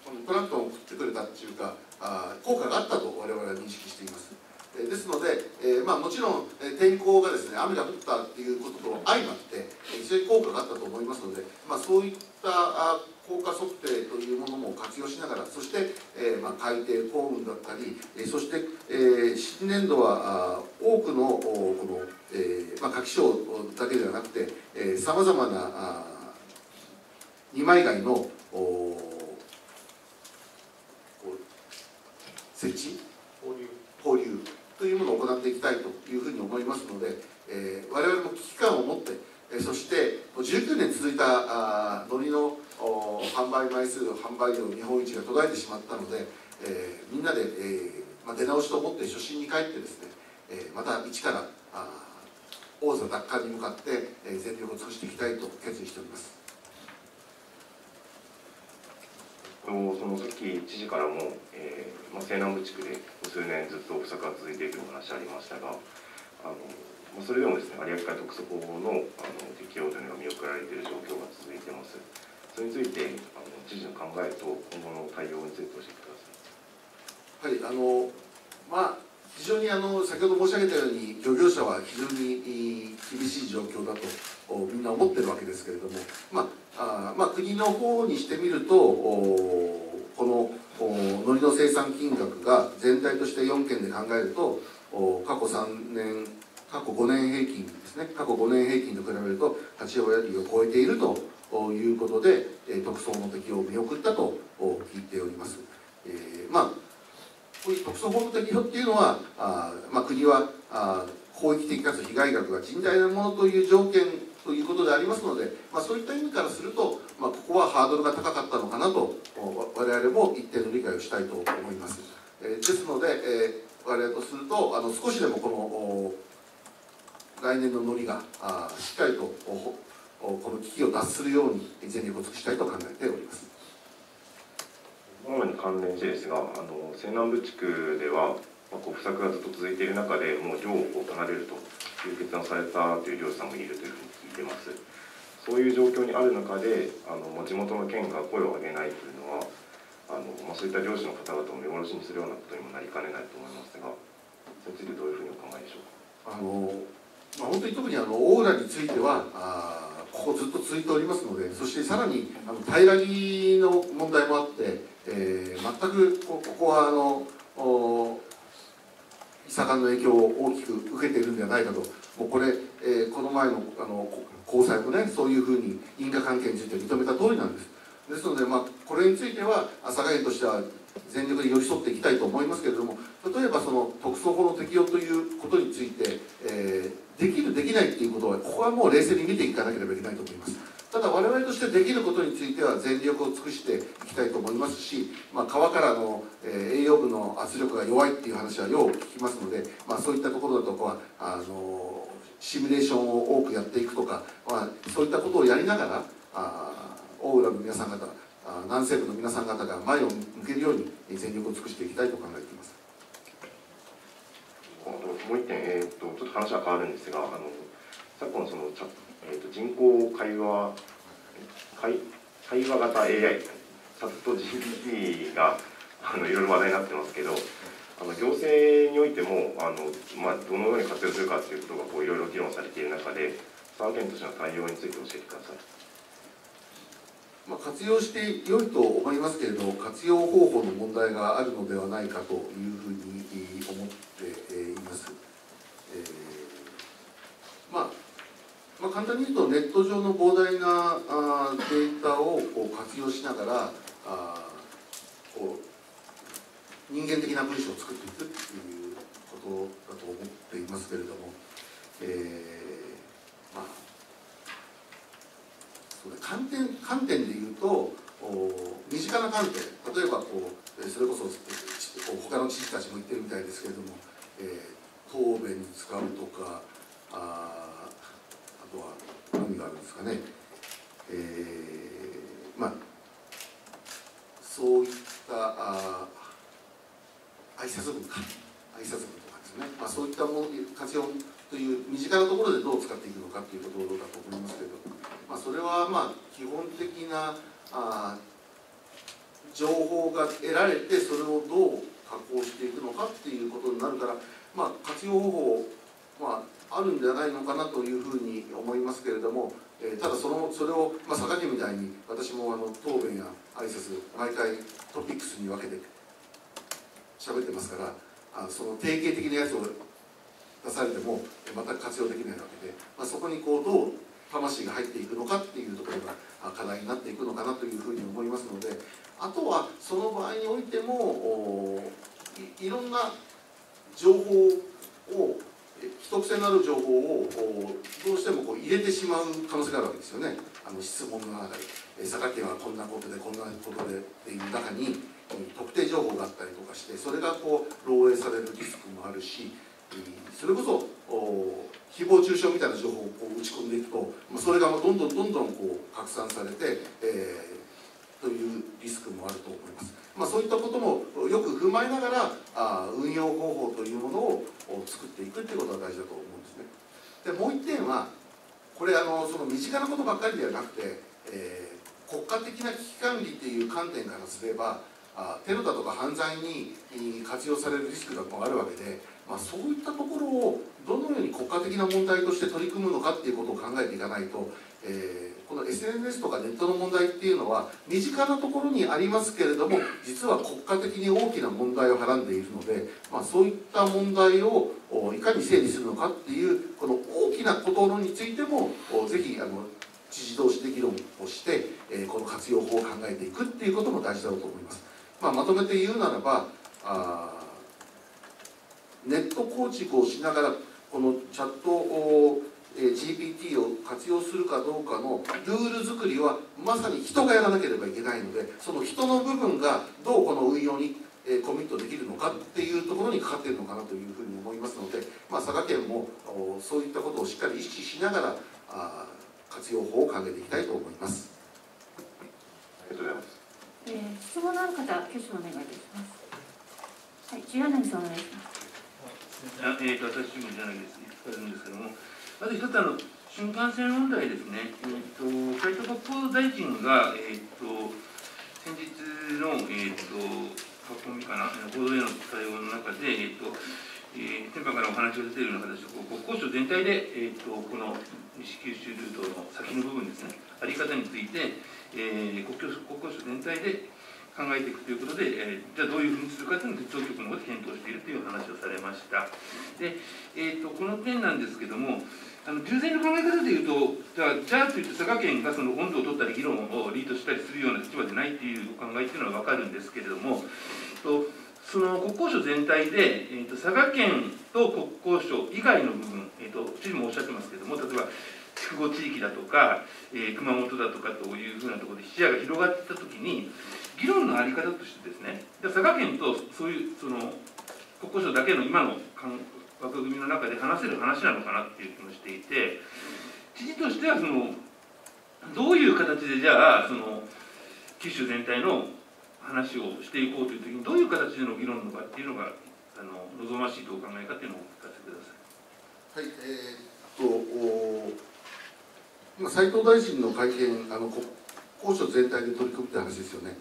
このプランクトンを食ってくれたっていうかあ効果があったと我々は認識しています。ですので、えーまあ、もちろん、天候がですね雨が降ったっていうことと相まって非常に効果があったと思いますので、まあ、そういった効果測定というものも活用しながらそして、えーまあ、海底幸運だったり、えーそして、えー新年度はあ多くのおこの、えーまあ、夏季賞だけではなくてさまざまなあ二枚貝のおこう設置交流。というものを行っていきたいというふうに思いますので、えー我々も危機感を持って、えーそして19年続いたあー海苔のお販売枚数販売量日本一が途絶えてしまったので、えーみんなで、えーまあ、出直しと思って初心に帰ってですね、えーまた一からあ王座奪還に向かって、えー全力を尽くしていきたいと決意しております。そのさっき知事からも、えーまあ、西南部地区で数年ずっと不作が続いているというお話ありましたがあの、まあ、それでもですね有明海特措法のあの適用というのが見送られている状況が続いていますそれについてあの知事の考えと今後の対応について教えてくださいはい、あのまあ非常にあの先ほど申し上げたように漁業者は非常に厳しい状況だとみんな思ってるわけですけれども、まああまあ、国の方にしてみるとおこのお海苔の生産金額が全体として4県で考えると過去3年過去5年平均ですね過去5年平均と比べると8割を超えているとということで、え特措の適用を見送ったとお聞いております。えーまあこういう特措法の適用っていうのは、あまあ、国はあ広域的かつ被害額が甚大なものという条件ということでありますので、まあ、そういった意味からすると、まあ、ここはハードルが高かったのかなと、お我々も一定の理解をしたいと思います。えーですので、えー我々とすると、あの少しでもこのお来年のノリがあしっかりとおおこの危機を脱するように全力を尽くしたいと考えております。主に関連してですが、あの西南部地区では、まあ、こう不作がずっと続いている中で、もう漁を離れるという決断をされたという漁師さんもいるというふうに聞いてます。そういう状況にある中で、あのまあ地元の県が声を上げないというのは、あのまあ、そういった漁師の方々を見殺しにするようなことにもなりかねないと思いますが、それについてどういうふうにお考えでしょうか？あのまあ、本当に特にあのオーラについてはあーここずっと続いておりますのでそしてさらにあの平らぎの問題もあって、えー全くここはあの伊佐間の影響を大きく受けているんではないかともうこれ、えーこの前のあのこ高裁もねそういうふうに因果関係について認めた通りなんです。ですので、まあ、これについては佐賀県としては全力で寄り添っていきたいと思いますけれども例えばその特措法の適用ということについて、えーできるできないっていうことはここはもう冷静に見ていかなければいけないと思います。ただ我々としてできることについては全力を尽くしていきたいと思いますし、まあ、川からの、え栄養分の圧力が弱いっていう話はよう聞きますので、まあ、そういったところだとかはあのシミュレーションを多くやっていくとか、まあ、そういったことをやりながらあ大浦の皆さん方南西部の皆さん方が前を向けるように全力を尽くしていきたいと考えています。もう一点、えー、とちょっと話は変わるんですが、あの昨今その、えー、と人工会話会会話型 AI、チャット GPT があのいろいろ話題になってますけど、あの行政においてもあの、まあ、どのように活用するかということがこういろいろ議論されている中で、佐賀県としての対応について教えてください。まあ、活用して良いと思いますけれど活用方法の問題があるのではないかというふうに思っています、えーまあ、まあ簡単に言うとネット上の膨大なあデータをこう活用しながらあこう人間的な文章を作っていくっていうことだと思っていますけれども、えーまあ観点観点で言うと身近な観点例えばこうそれこそ他の知事たちも言ってるみたいですけれども、えー、答弁に使うとかあとは何があるんですかね、えー、まあそういったあ挨拶文か挨拶文とかですね、まあ、そういったもの活用という身近なところでどう使っていくのかということだと思いますけど。まあ、それはまあ基本的なあ情報が得られてそれをどう加工していくのかっていうことになるから、まあ、活用方法、まあ、あるんではないのかなというふうに思いますけれども、えー、ただそのそれを、まあ、佐賀県みたいに私もあの答弁や挨拶毎回トピックスに分けて喋ってますからあその定型的なやつを出されても全く活用できないわけで、まあ、そこにこうどう魂が入っていくのかっていうところが課題になっていくのかなというふうに思いますのであとはその場合においてもいろんな情報を秘匿性のある情報をどうしてもこう入れてしまう可能性があるわけですよね。あの質問の中で佐賀県はこんなことでこんなことでっていう中に特定情報があったりとかしてそれがこう漏洩されるリスクもあるしそれこそ誹謗中傷みたいな情報をこう打ち込んでいくとそれがどんどんどんどんこう拡散されて、えー、というリスクもあると思います、まあ、そういったこともよく踏まえながらあ運用方法というものを作っていくっていうことが大事だと思うんですね。でもう一点はこれあのその身近なことばっかりではなくて、えー、国家的な危機管理っていう観点からすればあテロだとか犯罪に活用されるリスクがあるわけでまあ、そういったところをどのように国家的な問題として取り組むのかっていうことを考えていかないと、えー、この SNS とかネットの問題っていうのは身近なところにありますけれども実は国家的に大きな問題をはらんでいるので、まあ、そういった問題をいかに整理するのかっていうこの大きなことについてもぜひあの知事同士で議論をして、え、この活用法を考えていくっていうことも大事だろうと思います。まあ、まとめて言うならばあネット構築をしながらこのチャットを GPT を活用するかどうかのルール作りはまさに人がやらなければいけないのでその人の部分がどうこの運用にコミットできるのかっていうところにかかっているのかなというふうに思いますので、まあ、佐賀県もそういったことをしっかり意識しながらあ活用法を考えていきたいと思います。ありがとうございます。えー、質問のある方、挙手お願いいたします。はい、十柳さんお願いします。あえーと、私もじゃないです、いくつかあるんですけども、まず一つあの、新幹線問題ですね、えーと、斉藤国交大臣が、えーと、先日の、えーと、書き込みかな、報道への対応の中で、えーとえー、先般からお話が出ているような形で、国交省全体で、えーと、この西九州ルートの先の部分ですね、あり方について、えー、国交省全体で考えていくということで、えー、じゃあどういうふうにするかというのを鉄道局の方で検討しているという話をされました。で、えーと、この点なんですけども、あの従前の考え方でいうと、じゃあ、じゃあといって佐賀県がその温度を取ったり議論をリードしたりするような立場でないっていうお考えっていうのは分かるんですけれども、とその国交省全体で、えーと、佐賀県と国交省以外の部分、えーと、知事もおっしゃってますけれども、例えば、筑後地域だとか、えー、熊本だとかというふうなところで視野が広がっていったときに、議論のあり方としてですね、佐賀県とそういうその国交省だけの今の枠組みの中で話せる話なのかなっていう気もしていて、知事としてはそのどういう形でじゃあその九州全体の話をしていこうという時にどういう形での議論のかっていうのがあの望ましいとお考えかっていうのをお聞かせください。はい、えーとお今斉藤大臣の会見あのこ交渉全体で取り組むって話ですよね。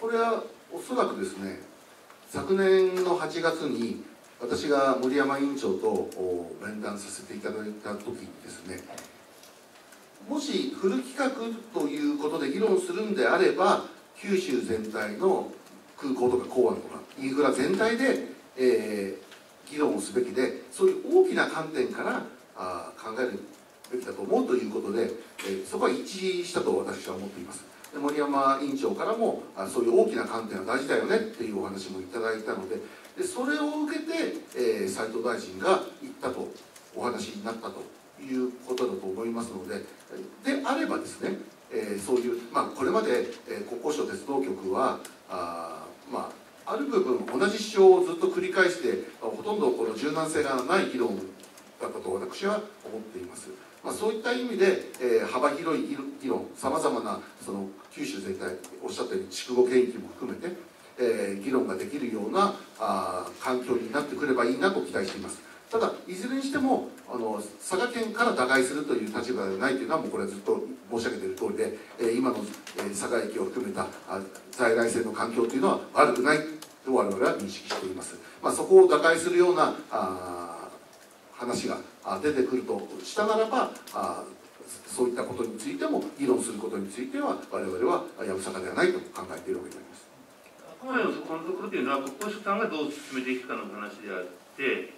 これはおそらくですね昨年の8月に私が森山委員長と面談させていただいた時にですねもしフル規格ということで議論するんであれば九州全体の空港とか港湾とかインフラ全体で、えー議論をすべきでそういう大きな観点からあ考えるべきだと思うということで、えーそこは一致したと私は思っています。森山委員長からもあそういう大きな観点は大事だよねっていうお話もいただいたのででそれを受けて、えー斉藤大臣が言ったとお話になったということだと思いますのでであればですね、えーそういう、まあ、これまで、えー国交省鉄道局はあまあある部分同じ主張をずっと繰り返してほとんどこの柔軟性がない議論だったと私は思っています、まあ、そういった意味で、えー幅広い議論さまざまなその九州全体おっしゃったように筑後県域も含めて、えー議論ができるようなあ環境になってくればいいなと期待しています。ただいずれにしてもあの佐賀県から打開するという立場ではないというのはもうこれはずっと申し上げている通りで、えー今の、えー佐賀駅を含めたあ在来線の環境というのは悪くないと我々は認識しています、まあ、そこを打開するようなあ話が出てくるとしたならばあそういったことについても議論することについては我々はやぶさかではないと考えているわけであります。あくまでもそこのところというのは国交省さんがどう進めていくかの話であって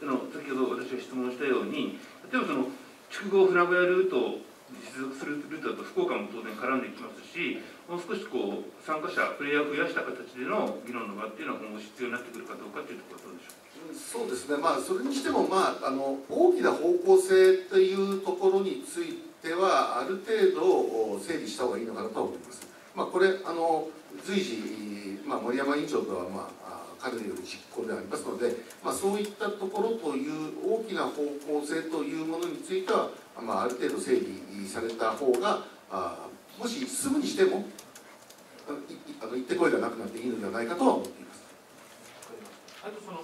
その先ほど私が質問したように例えばその筑後船小屋ルートを接続するルートだと福岡も当然絡んできますしもう少しこう参加者プレイヤーを増やした形での議論の場っていうのは今後必要になってくるかどうかっていうところはどうでしょう？そうですね、まあ、それにしても、まあ、あの大きな方向性というところについては、ある程度整理した方がいいのかなとは思います。まあ、これあの随時、まあ、森山委員長とは、まあ、かなりよる実行でありますので、まあ、そういったところという大きな方向性というものについては、まあ、ある程度整理された方があもし進むにしてもあのいあの行ってこいがなくなっていいのではないかとは思っています。あとその、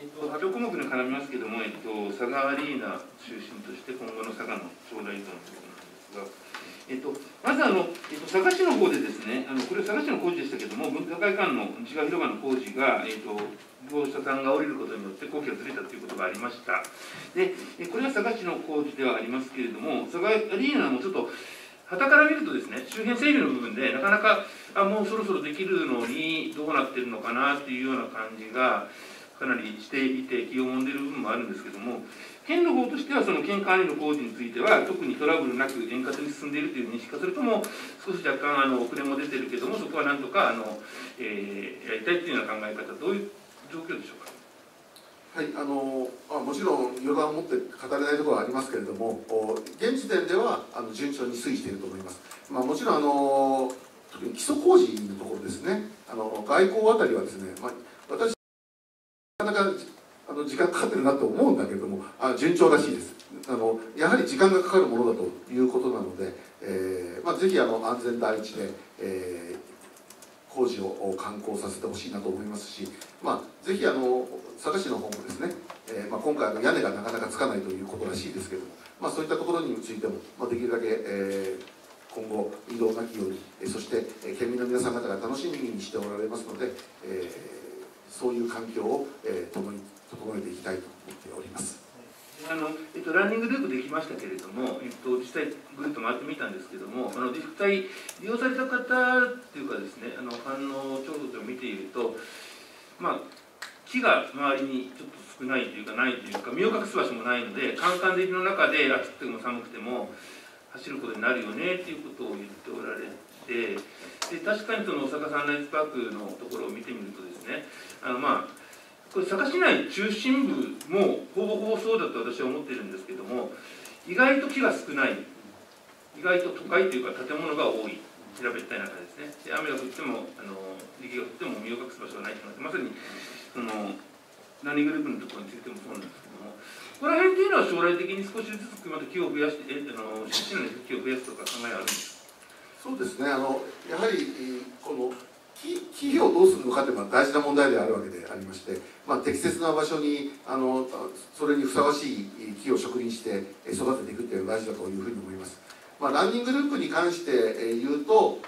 えっと、発表項目に絡みますけれども、えっと、佐賀アリーナ中心として今後の佐賀の将来像ということなんですが、えっと、まずあの、えっと、佐賀市の方でですね、あのこれ佐賀市の工事でしたけれども、文化会館の西側広場の工事が、えっと、業者さんが降りることによって工期がずれたということがありました。で、これは佐賀市の工事ではありますけれども、佐賀アリーナもちょっと、傍から見るとですね、周辺整備の部分でなかなかあもうそろそろできるのにどうなってるのかなっていうような感じがかなりしていて気をもんでる部分もあるんですけども県の方としてはその県管理の工事については特にトラブルなく円滑に進んでいるという認識かそれとも少し若干あの遅れも出てるけどもそこはなんとかあの、えーやりたいというような考え方どういう状況でしょうか？はい、あのあもちろん予断を持って語れないところはありますけれども、現時点ではあの順調に推移していると思います。まあ、もちろんあの基礎工事のところですね、あの外交あたりはですね、まあ、かなかあの時間かかってるなと思うんだけども、あ順調らしいです。あのやはり時間がかかるものだということなので、えーまあ、ぜひあの安全第一で、えー工事を観光させてほしいなと思いますし、まあ、ぜひあの佐賀市の方もですね、えーまあ、今回あの屋根がなかなかつかないということらしいですけども、まあ、そういったところについても、まあ、できるだけ、えー今後移動なきように、そして、県民の皆さん方が楽しみにしておられますので、えーそういう環境を、えー整えていきたいと思っております。あのえっと、ランニングループできましたけれども、えっと、実際ぐるっと回ってみたんですけどもあの実際利用された方っていうかですねあの反応調査を見ているとまあ木が周りにちょっと少ないというかないというか身を隠す場所もないのでカンカン照りの中で暑くても寒くても走ることになるよねっていうことを言っておられてで確かにその大阪サンライズパークのところを見てみるとですねあのまあこれ佐賀市内中心部もほぼほぼそうだと私は思ってるんですけども意外と木が少ない意外と都会というか建物が多い平べたい中ですね。で雨が降ってもあの雪が降っても身を隠す場所がないというのはまさにそのランニングループのところについてもそうなんですけどもも、この辺っていうのは将来的に少しずつまた木を増やして、えあの敷地内で木を増やすとか考えあるんですか？そうですね。あのやはりこの木木をどうするのかというのは大事な問題であるわけでありまして、まあ、適切な場所にあのそれにふさわしい木を植林して育てていくというのが大事だというふうに思います。まあ、ランニングループに関して言うと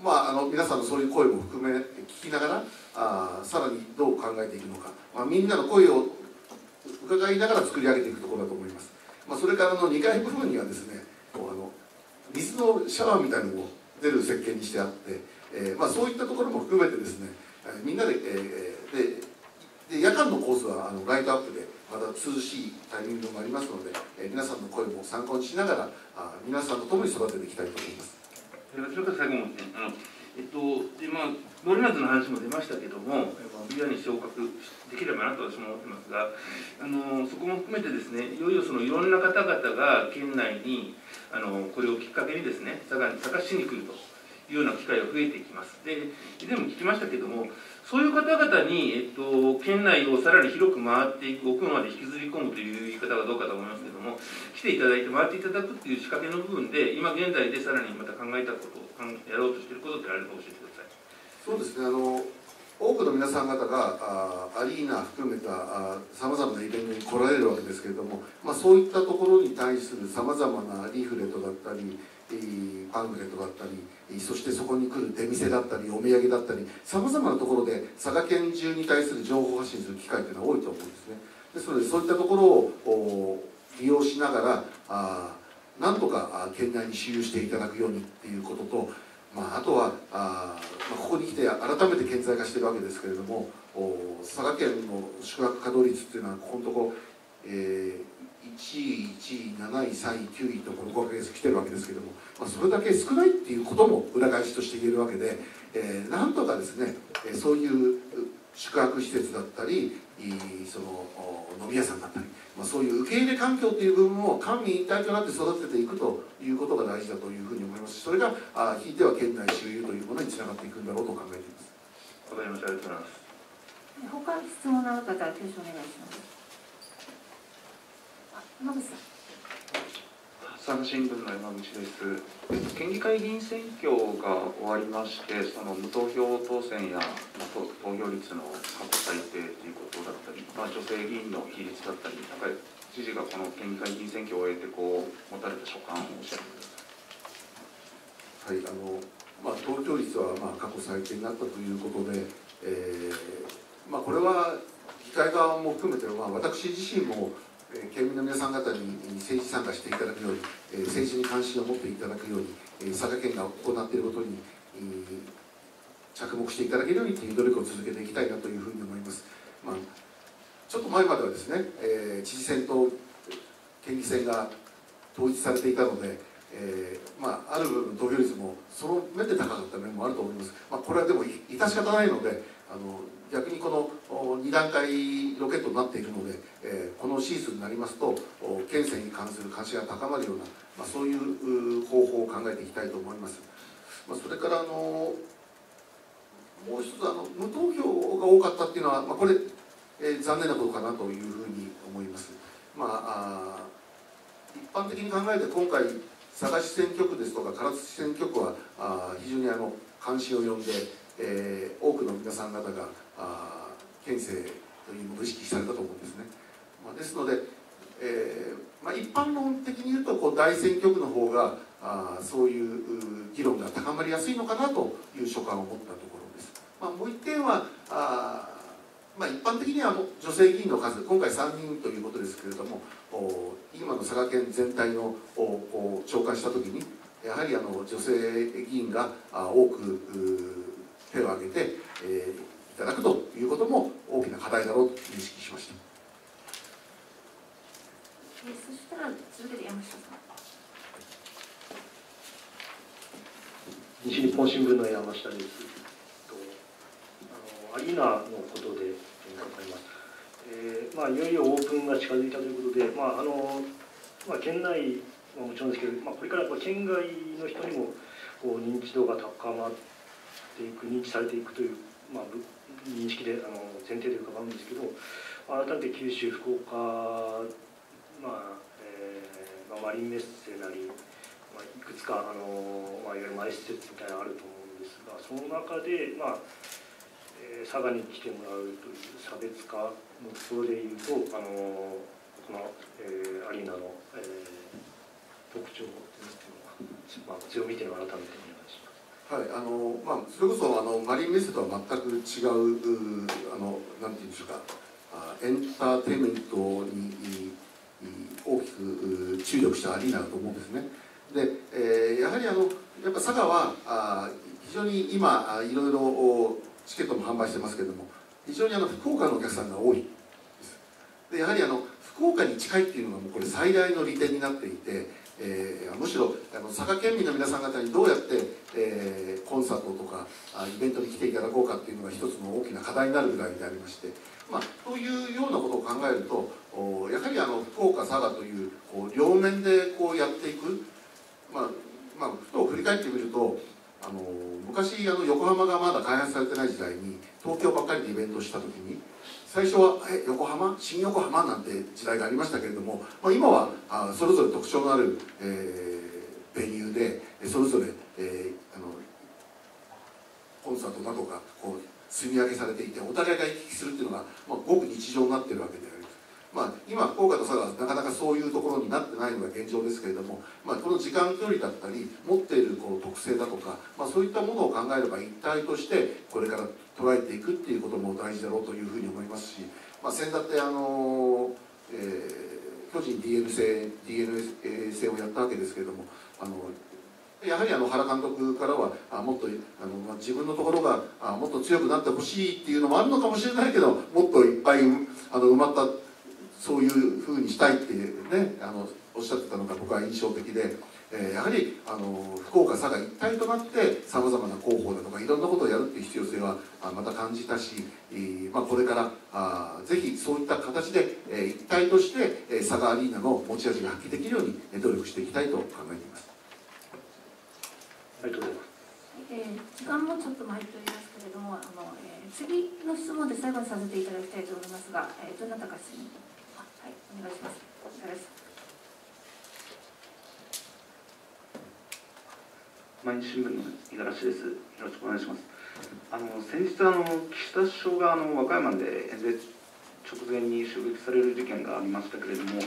まあ、あの皆さんのそういう声も含め聞きながらあさらにどう考えていくのか、まあ、みんなの声を伺いながら作り上げていくところだと思います、まあ、それからの2階部分にはですね水のシャワーみたいのも出る設計にしてあって、えーまあ、そういったところも含めてですねえーみんなで,、えーでで夜間のコースはあのライトアップでまた涼しいタイミングもありますので、えー皆さんの声も参考にしながらあ皆さんと共に育てていきたいと思います。私の最後もですね、あのえっと、でまあ、ボルナーズの話も出ましたけども、ビアに昇格できればなと私も思ってますが、あのそこも含めてですね、いよいよそのいろんな方々が県内にあのこれをきっかけにですね、佐賀に探しに来るというような機会が増えていきます。で、以前も聞きましたけども、そういう方々に、えっと、県内をさらに広く回っていく、奥まで引きずり込むという言い方がどうかと思いますけども、来ていただいて回っていただくっていう仕掛けの部分で、今現在でさらにまた考えたことをやろうとしていることってあれば教えてください。そうですねあの多くの皆さん方があアリーナ含めたさまざまなイベントに来られるわけですけれども、まあ、そういったところに対するさまざまなリーフレットだったりパンフレットだったりそしてそこに来る出店だったりお土産だったりさまざまなところで佐賀県中に対する情報発信する機会というのは多いと思うんですね。ですのでそういったところを利用しながらあなんとか県内に周遊していただくようにっていうこととまあ、あとはあ、まあ、ここに来て改めて顕在化しているわけですけれどもお佐賀県の宿泊稼働率っていうのはここのとこ、えー、1位1位7位3位9位とこの5か月来てるわけですけれども、まあ、それだけ少ないっていうことも裏返しとして言えるわけで、えーなんとかですねえーそういう宿泊施設だったりそのお飲み屋さんだったり、まあ、そういう受け入れ環境という部分を官民一体となって育てていくということが大事だというふうに思いますしそれがあひいては県内周遊というものにつながっていくんだろうと考えています。わかりました。ありがとうございます。他質問のある方は挙手お願いします。あ、野口さん。佐賀新聞の山口です。県議会議員選挙が終わりまして、その無投票当選や投票率の過去最低ということだったり、まあ、女性議員の比率だったり、なんか知事がこの県議会議員選挙を終えてこう持たれた所感を教えてください。はいあのまあ、投票率はまあ過去最低になったということで、えーまあ、これは議会側も含めて、まあ、私自身も、県民の皆さん方に政治参加していただくように、え政治に関心を持っていただくように、え佐賀県が行っていることに、着目していただけるようにという努力を続けていきたいなというふうに思います。まあ、ちょっと前まではですね、え知事選と県議選が統一されていたので、えーまあ、ある部分投票率もその面で高かった面もあると思います、まあ、これはでも致し方ないのであの逆にこの2段階ロケットになっているので、えーこのシーズンになりますと県政に関する関心が高まるような、まあ、そういう方法を考えていきたいと思います、まあ、それからあのもう一つあの無投票が多かったっていうのは、まあ、これ、えー残念なことかなというふうに思います。まああ一般的に考えて今回佐賀市選挙区ですとか唐津市選挙区はあ非常にあの関心を呼んで、えー多くの皆さん方があ県政というものを意識されたと思うんですね、まあ、ですので、えーまあ、一般論的に言うとこう大選挙区の方があそういう議論が高まりやすいのかなという所感を持ったところです、まあ、もう一点はあまあ、一般的にはもう女性議員の数今回3人ということですけれどもお今の佐賀県全体のおお長官した時にやはりあの女性議員があ多く手を挙げて、えーただくということも大きな課題だろうと認識しました。えーそしたら続けて山下さん。西日本新聞の山下です。とあのアリーナのことでえー伺います。えーまあいよいよオープンが近づいたということで、まああのまあ県内はもちろんですけど、まあこれからやっぱ県外の人にもこう認知度が高まっていく認知されていくというまあぶ認識であの前提で伺うんですけど、改めて九州、福岡、まあえーまあ、マリンメッセなり、まあ、いくつかあの、まあ、いわゆる前施設みたいなのあると思うんですが、その中で、まあえー佐賀に来てもらうという差別化のところでいうと、あのこの、えーアリーナの、えー特徴っていうのは、まあ、強みというのを改めてお願います。はい、あのまあ、それこそあのマリンメッセとは全く違ううあのなんていうんでしょうか。エンターテインメントに大きく注力したアリーナだと思うんですね。で、えーやはりあのやっぱ佐賀はあ非常に今あいろいろチケットも販売してますけれども非常にあの福岡のお客さんが多いです。でやはりあの福岡に近いっていうのがもうこれ最大の利点になっていてえーむしろあの佐賀県民の皆さん方にどうやって、えーコンサートとかあイベントに来ていただこうかっていうのが一つの大きな課題になるぐらいでありまして、まあ、というようなことを考えるとおやはりあの福岡佐賀というこう両面でこうやっていく、まあまあ、ふと振り返ってみるとあの昔あの横浜がまだ開発されてない時代に東京ばっかりでイベントした時に最初はえ横浜？新横浜なんて時代がありましたけれども、まあ、今はあそれぞれ特徴のある、えーベニューでそれぞれ、えーあのコンサートなどがこう積み上げされていてお互いが行き来するっていうのが、まあ、ごく日常になってるわけであります。まあ、今福岡と佐賀はなかなかそういうところになってないのが現状ですけれども、まあ、この時間距離だったり持っているこう特性だとか、まあ、そういったものを考えれば一体としてこれから捉えていくっていうことも大事だろうというふうに思いますし、まあ、先だってあの、えー巨人 DNA 戦 DNA 戦をやったわけですけれどもあのやはりあの原監督からはあもっとあの、まあ、自分のところがあもっと強くなってほしいっていうのもあるのかもしれないけどもっといっぱいあの埋まったそういうふうにしたいってねあのおっしゃってたのが僕は印象的で、えーやはりあの福岡佐賀一体となってさまざまな広報だとかいろんなことをやるっていう必要性はあまた感じたし、えーまあ、これからあぜひそういった形で、えー一体として、え佐賀アリーナの持ち味が発揮できるようにえ努力していきたいと考えています。ありがとうございます。えー時間もちょっと参っておりますけれども、あのえー次の質問で最後にさせていただきたいと思いますが、えーどなたか質問？はいお願いします。お願いします毎日新聞の五十嵐です。よろしくお願いします。あの先日あの岸田首相があの和歌山で演説直前に襲撃される事件がありましたけれども、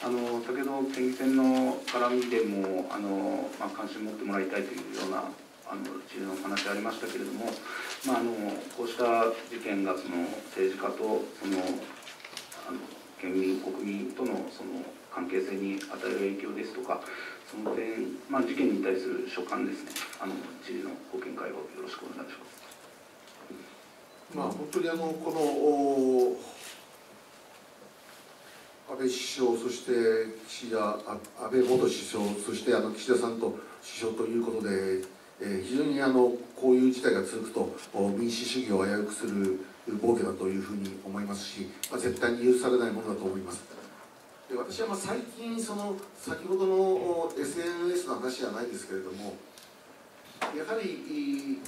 あの先ほど県議選の絡みでもあのまあ関心を持ってもらいたいというようなあの知事のお話ありましたけれども、まああのこうした事件がその政治家とそのあの県民国民とのその関係性に与える影響ですとか。その点、まあ、事件に対する所感ですね、あの知事のご見解をよろしくお願いします。まあ、本当にあのこの安倍首相、そして岸田安倍元首相、そしてあの岸田さんと首相ということで、えー非常にあのこういう事態が続くと民主主義を危うくする暴挙だというふうに思いますし、まあ、絶対に許されないものだと思います。で私はまあ最近その先ほどの SNS の話じゃないですけれどもやはり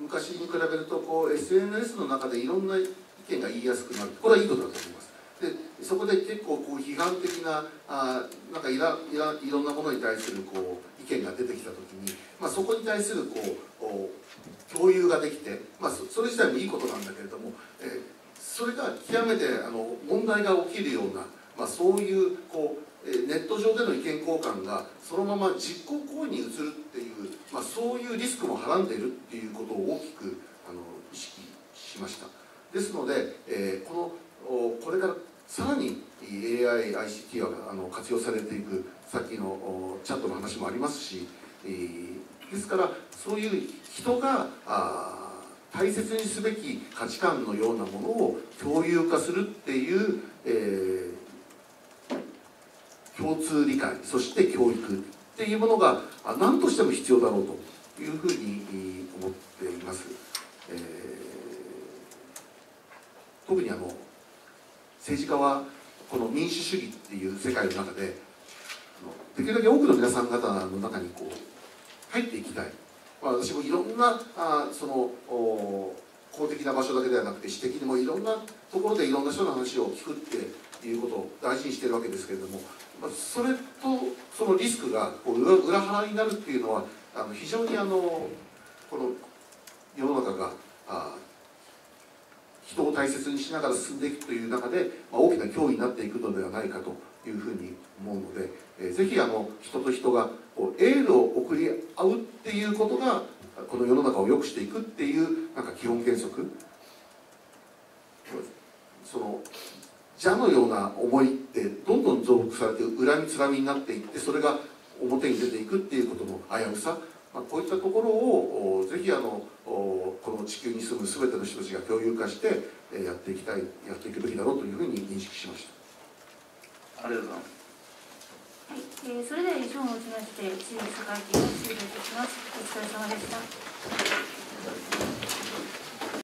昔に比べるとこう SNS の中でいろんな意見が言いやすくなる。これはいいことだと思います。でそこで結構こう批判的なあなんかいらいらいろんなものに対するこう意見が出てきた時に、まあ、そこに対するこう共有ができて、まあ、そそれ自体もいいことなんだけれども、えーそれが極めてあの問題が起きるような、まあ、そういうこうネット上での意見交換がそのまま実行行為に移るっていう、まあ、そういうリスクもはらんでいるっていうことを大きくあの意識しました。ですので、えーこのおこれからさらに AI、ICT はあの活用されていくさっきのおチャットの話もありますし、えーですからそういう人があ大切にすべき価値観のようなものを共有化するっていう、えー共通理解そして教育っていうものが何としても必要だろうというふうに思っています、えー特にあの政治家はこの民主主義っていう世界の中でできるだけ多くの皆さん方の中にこう入っていきたい、まあ、私もいろんなあそのお公的な場所だけではなくて私的にもいろんなところでいろんな人の話を聞くっていうことを大事にしてるわけですけれども、それとそのリスクがこう裏裏腹になるっていうのはあの非常にあのこの世の中があ人を大切にしながら進んでいくという中で、まあ、大きな脅威になっていくのではないかというふうに思うので、えーぜひあの人と人がこうエールを送り合うっていうことがこの世の中を良くしていくっていうなんか基本原則。その邪のような思いってどんどん増幅されて恨みつらみになっていってそれが表に出ていくっていうことの危うさ、まあ、こういったところをおぜひあのおこの地球に住む全ての人たちが共有化してえーやっていきたいやっていくべきだろうというふうに認識しました。ありがとうございますはい、えーそれでは以上をもちまして、チーム社会的を終了いたします。お疲れ様でした。